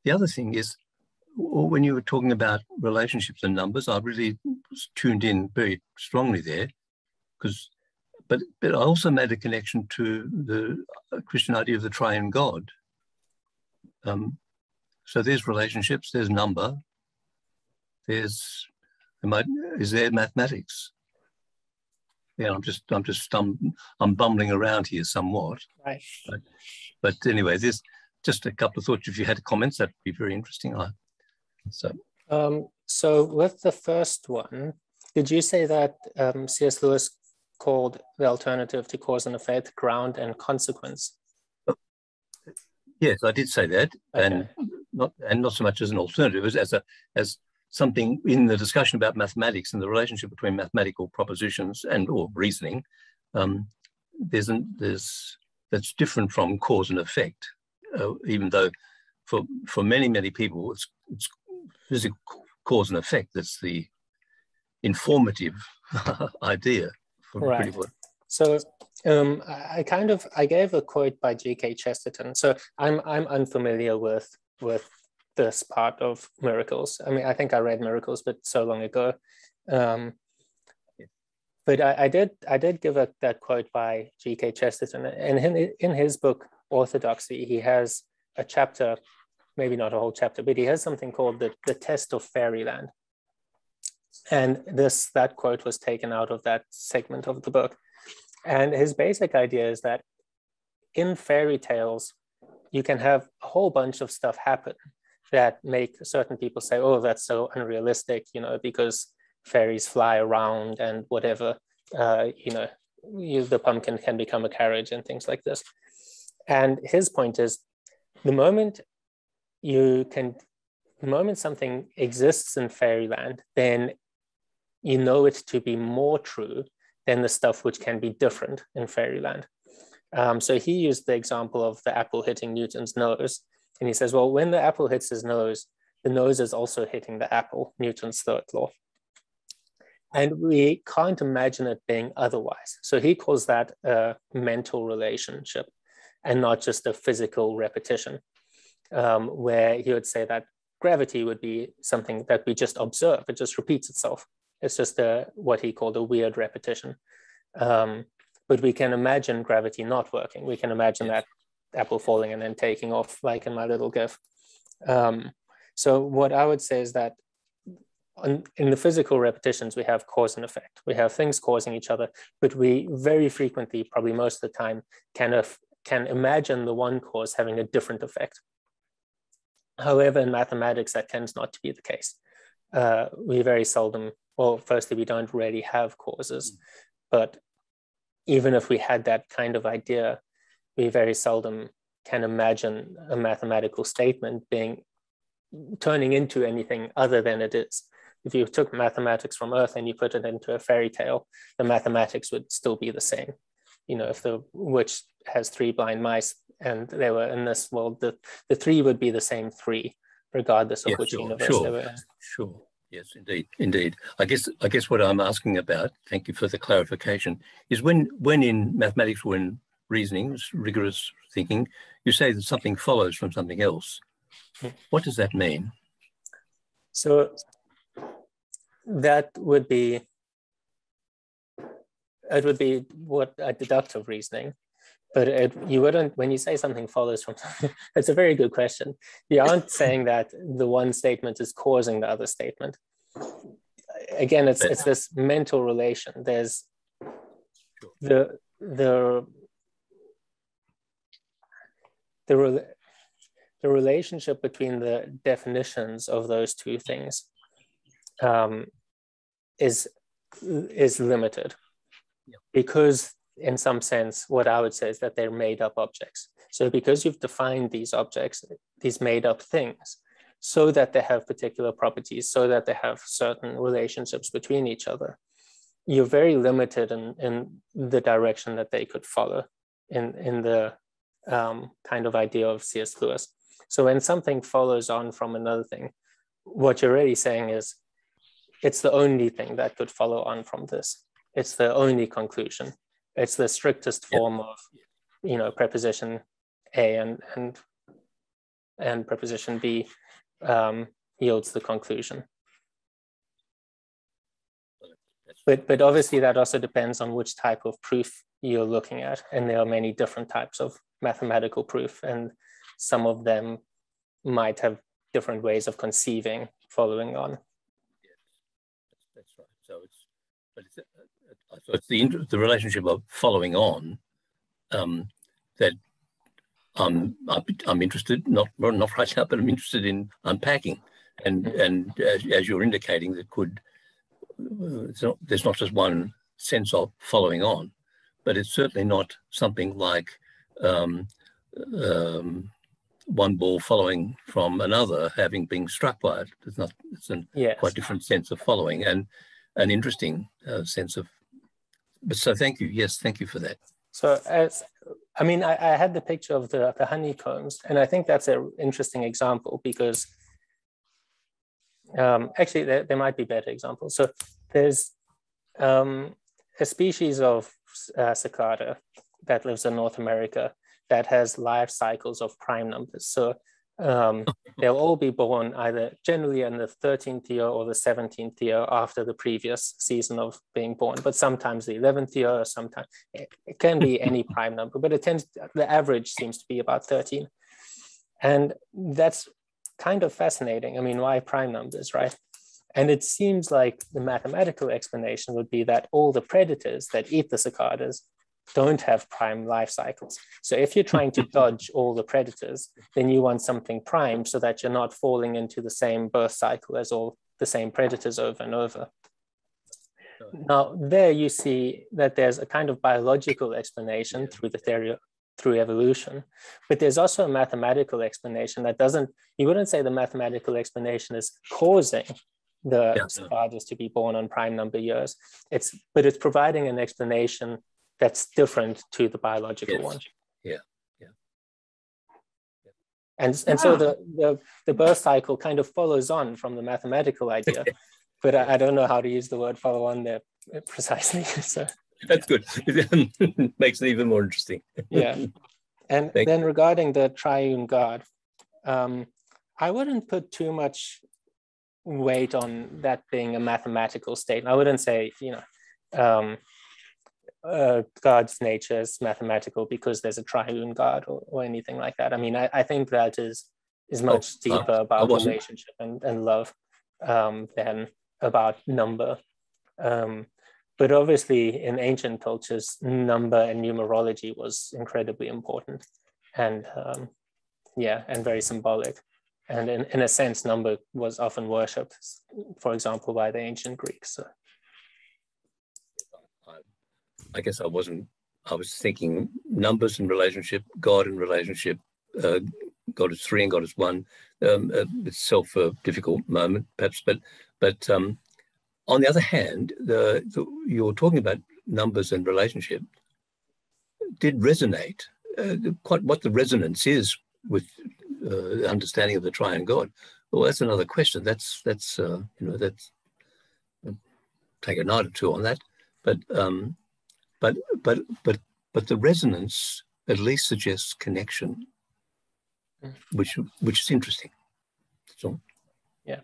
The other thing is when you were talking about relationships and numbers, I really tuned in very strongly there, because but but I also made a connection to the Christian idea of the triune God. Um, so there's relationships, there's number, there's is there mathematics? Yeah, I'm just I'm just I'm, I'm bumbling around here somewhat. Right. But, but anyway, there's just a couple of thoughts. If you had comments, that'd be very interesting. I, so. Um, so with the first one, did you say that um, C.S. Lewis called the alternative to cause and effect ground and consequence? Yes, I did say that, okay. and not and not so much as an alternative as as a as something in the discussion about mathematics and the relationship between mathematical propositions and or reasoning. Um, there's an, there's that's different from cause and effect, uh, even though for for many many people it's it's physical cause and effect that's the informative idea. right. So um, I kind of I gave a quote by G.K. Chesterton. So I'm I'm unfamiliar with with this part of miracles. I mean, I think I read miracles, but so long ago. Um, but I, I, did I did give a, that quote by G.K. Chesterton, and in, in his book Orthodoxy, he has a chapter, maybe not a whole chapter, but he has something called the, the test of fairyland. And this that quote was taken out of that segment of the book. And his basic idea is that in fairy tales, you can have a whole bunch of stuff happen that make certain people say, oh, that's so unrealistic, you know, because fairies fly around and whatever, uh, you know, you, the pumpkin can become a carriage and things like this. And his point is the moment you can, the moment something exists in fairyland, then you know it to be more true than the stuff which can be different in fairyland. Um, so he used the example of the apple hitting Newton's nose. And he says, well, when the apple hits his nose, the nose is also hitting the apple, Newton's third law. And we can't imagine it being otherwise. So he calls that a mental relationship and not just a physical repetition, um, where he would say that gravity would be something that we just observe, it just repeats itself. It's just a, what he called a weird repetition. Um, but we can imagine gravity not working. We can imagine that apple falling and then taking off, like in my little GIF. Um, so what I would say is that on, in the physical repetitions, we have cause and effect. We have things causing each other, but we very frequently, probably most of the time, can, of, can imagine the one cause having a different effect. However, in mathematics, that tends not to be the case. Uh, we very seldom, well, firstly, we don't really have causes, but even if we had that kind of idea, we very seldom can imagine a mathematical statement being turning into anything other than it is. If you took mathematics from Earth and you put it into a fairy tale, the mathematics would still be the same. You know, if the witch has three blind mice and they were in this world, the, the three would be the same three, regardless of yeah, which sure, universe sure, they were in. Sure. Yes, indeed, indeed. I guess I guess what I'm asking about, thank you for the clarification, is when when in mathematics, when reasoning, rigorous thinking, you say that something follows from something else. What does that mean? So that would be it would be what a deductive reasoning but it, you wouldn't when you say something follows from something it's a very good question. You aren't saying that the one statement is causing the other statement. Again it's it's this mental relation. There's the the the, the relationship between the definitions of those two things um, is is limited. Because in some sense, what I would say is that they're made up objects. So because you've defined these objects, these made up things, so that they have particular properties, so that they have certain relationships between each other, you're very limited in, in the direction that they could follow in, in the um, kind of idea of C.S. Lewis. So when something follows on from another thing, what you're really saying is it's the only thing that could follow on from this. It's the only conclusion. It's the strictest form of, you know, preposition A and and and preposition B um, yields the conclusion. But but obviously that also depends on which type of proof you're looking at, and there are many different types of mathematical proof, and some of them might have different ways of conceiving following on. Yes, That's right. So it's, but it's, so it's the the relationship of following on um, that I'm I'm interested not not right now, but I'm interested in unpacking, and and as, as you're indicating, that could not, there's not just one sense of following on, but it's certainly not something like um, um, one ball following from another, having been struck by it. It's not. It's a yes. quite different sense of following and an interesting uh, sense of. So thank you. Yes, thank you for that. So as I mean, I, I had the picture of the, the honeycombs, and I think that's an interesting example because um, actually there, there might be better examples. So there's um, a species of uh, cicada that lives in North America that has life cycles of prime numbers. So um, they'll all be born either generally in the 13th year or the 17th year after the previous season of being born, but sometimes the 11th year or sometimes it, it can be any prime number, but it tends, the average seems to be about 13. And that's kind of fascinating. I mean, why prime numbers, right? And it seems like the mathematical explanation would be that all the predators that eat the cicadas don't have prime life cycles. So if you're trying to dodge all the predators, then you want something prime so that you're not falling into the same birth cycle as all the same predators over and over. Now, there you see that there's a kind of biological explanation through the theory through evolution, but there's also a mathematical explanation that doesn't, you wouldn't say the mathematical explanation is causing the yeah. to be born on prime number years. It's, but it's providing an explanation that's different to the biological yes. one. Yeah, yeah. And, and so the, the, the birth cycle kind of follows on from the mathematical idea, but I, I, don't know how to use the word follow on there precisely. So that's good. Makes it even more interesting. yeah. And Thank then regarding the triune God, um, I wouldn't put too much weight on that being a mathematical state. I wouldn't say, you know, um, uh, God's nature is mathematical because there's a triune God or, or anything like that. I mean, I, I think that is is much oh, deeper about relationship and, and love um, than about number. Um, but obviously, in ancient cultures, number and numerology was incredibly important, and um, yeah, and very symbolic. And in, in a sense, number was often worshipped, for example, by the ancient Greeks. So. I guess I wasn't, I was thinking numbers and relationship, God and relationship, uh, God is three and God is one. Um, uh, itself a difficult moment, perhaps, but but um, on the other hand, the, the, you're talking about numbers and relationship did resonate. Uh, quite what the resonance is with uh, understanding of the triune God. Well, that's another question. That's that's uh, you know that's take a night or two on that. But um, but but but but the resonance at least suggests connection, mm. which which is interesting. So, yeah.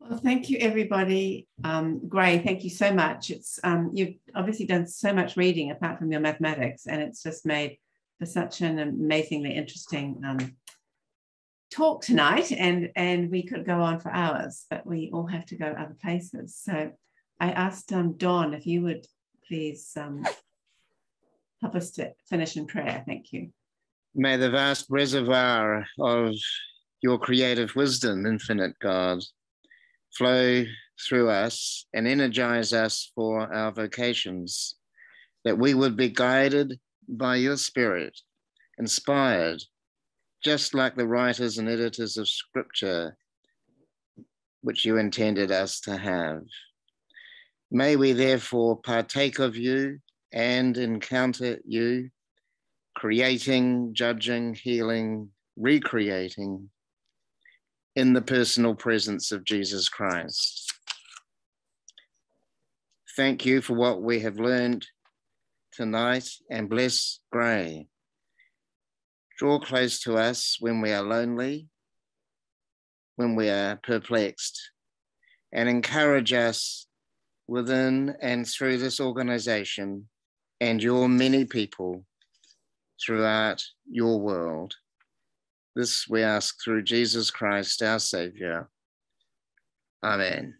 Well, thank you, everybody. Um, Gray, thank you so much. It's um, you've obviously done so much reading apart from your mathematics, and it's just made for such an amazingly interesting um, talk tonight. And and we could go on for hours, but we all have to go other places. So I asked um, Dawn if you would please um, help us to finish in prayer. Thank you. May the vast reservoir of your creative wisdom, infinite God, flow through us and energize us for our vocations. that we would be guided by your Spirit, inspired, just like the writers and editors of Scripture, which you intended us to have. May we therefore partake of you and encounter you, creating, judging, healing, recreating in the personal presence of Jesus Christ. Thank you for what we have learned tonight and bless Gray. Draw close to us when we are lonely, when we are perplexed, and encourage us within and through this organization and your many people throughout your world. This we ask through Jesus Christ, our Savior. Amen.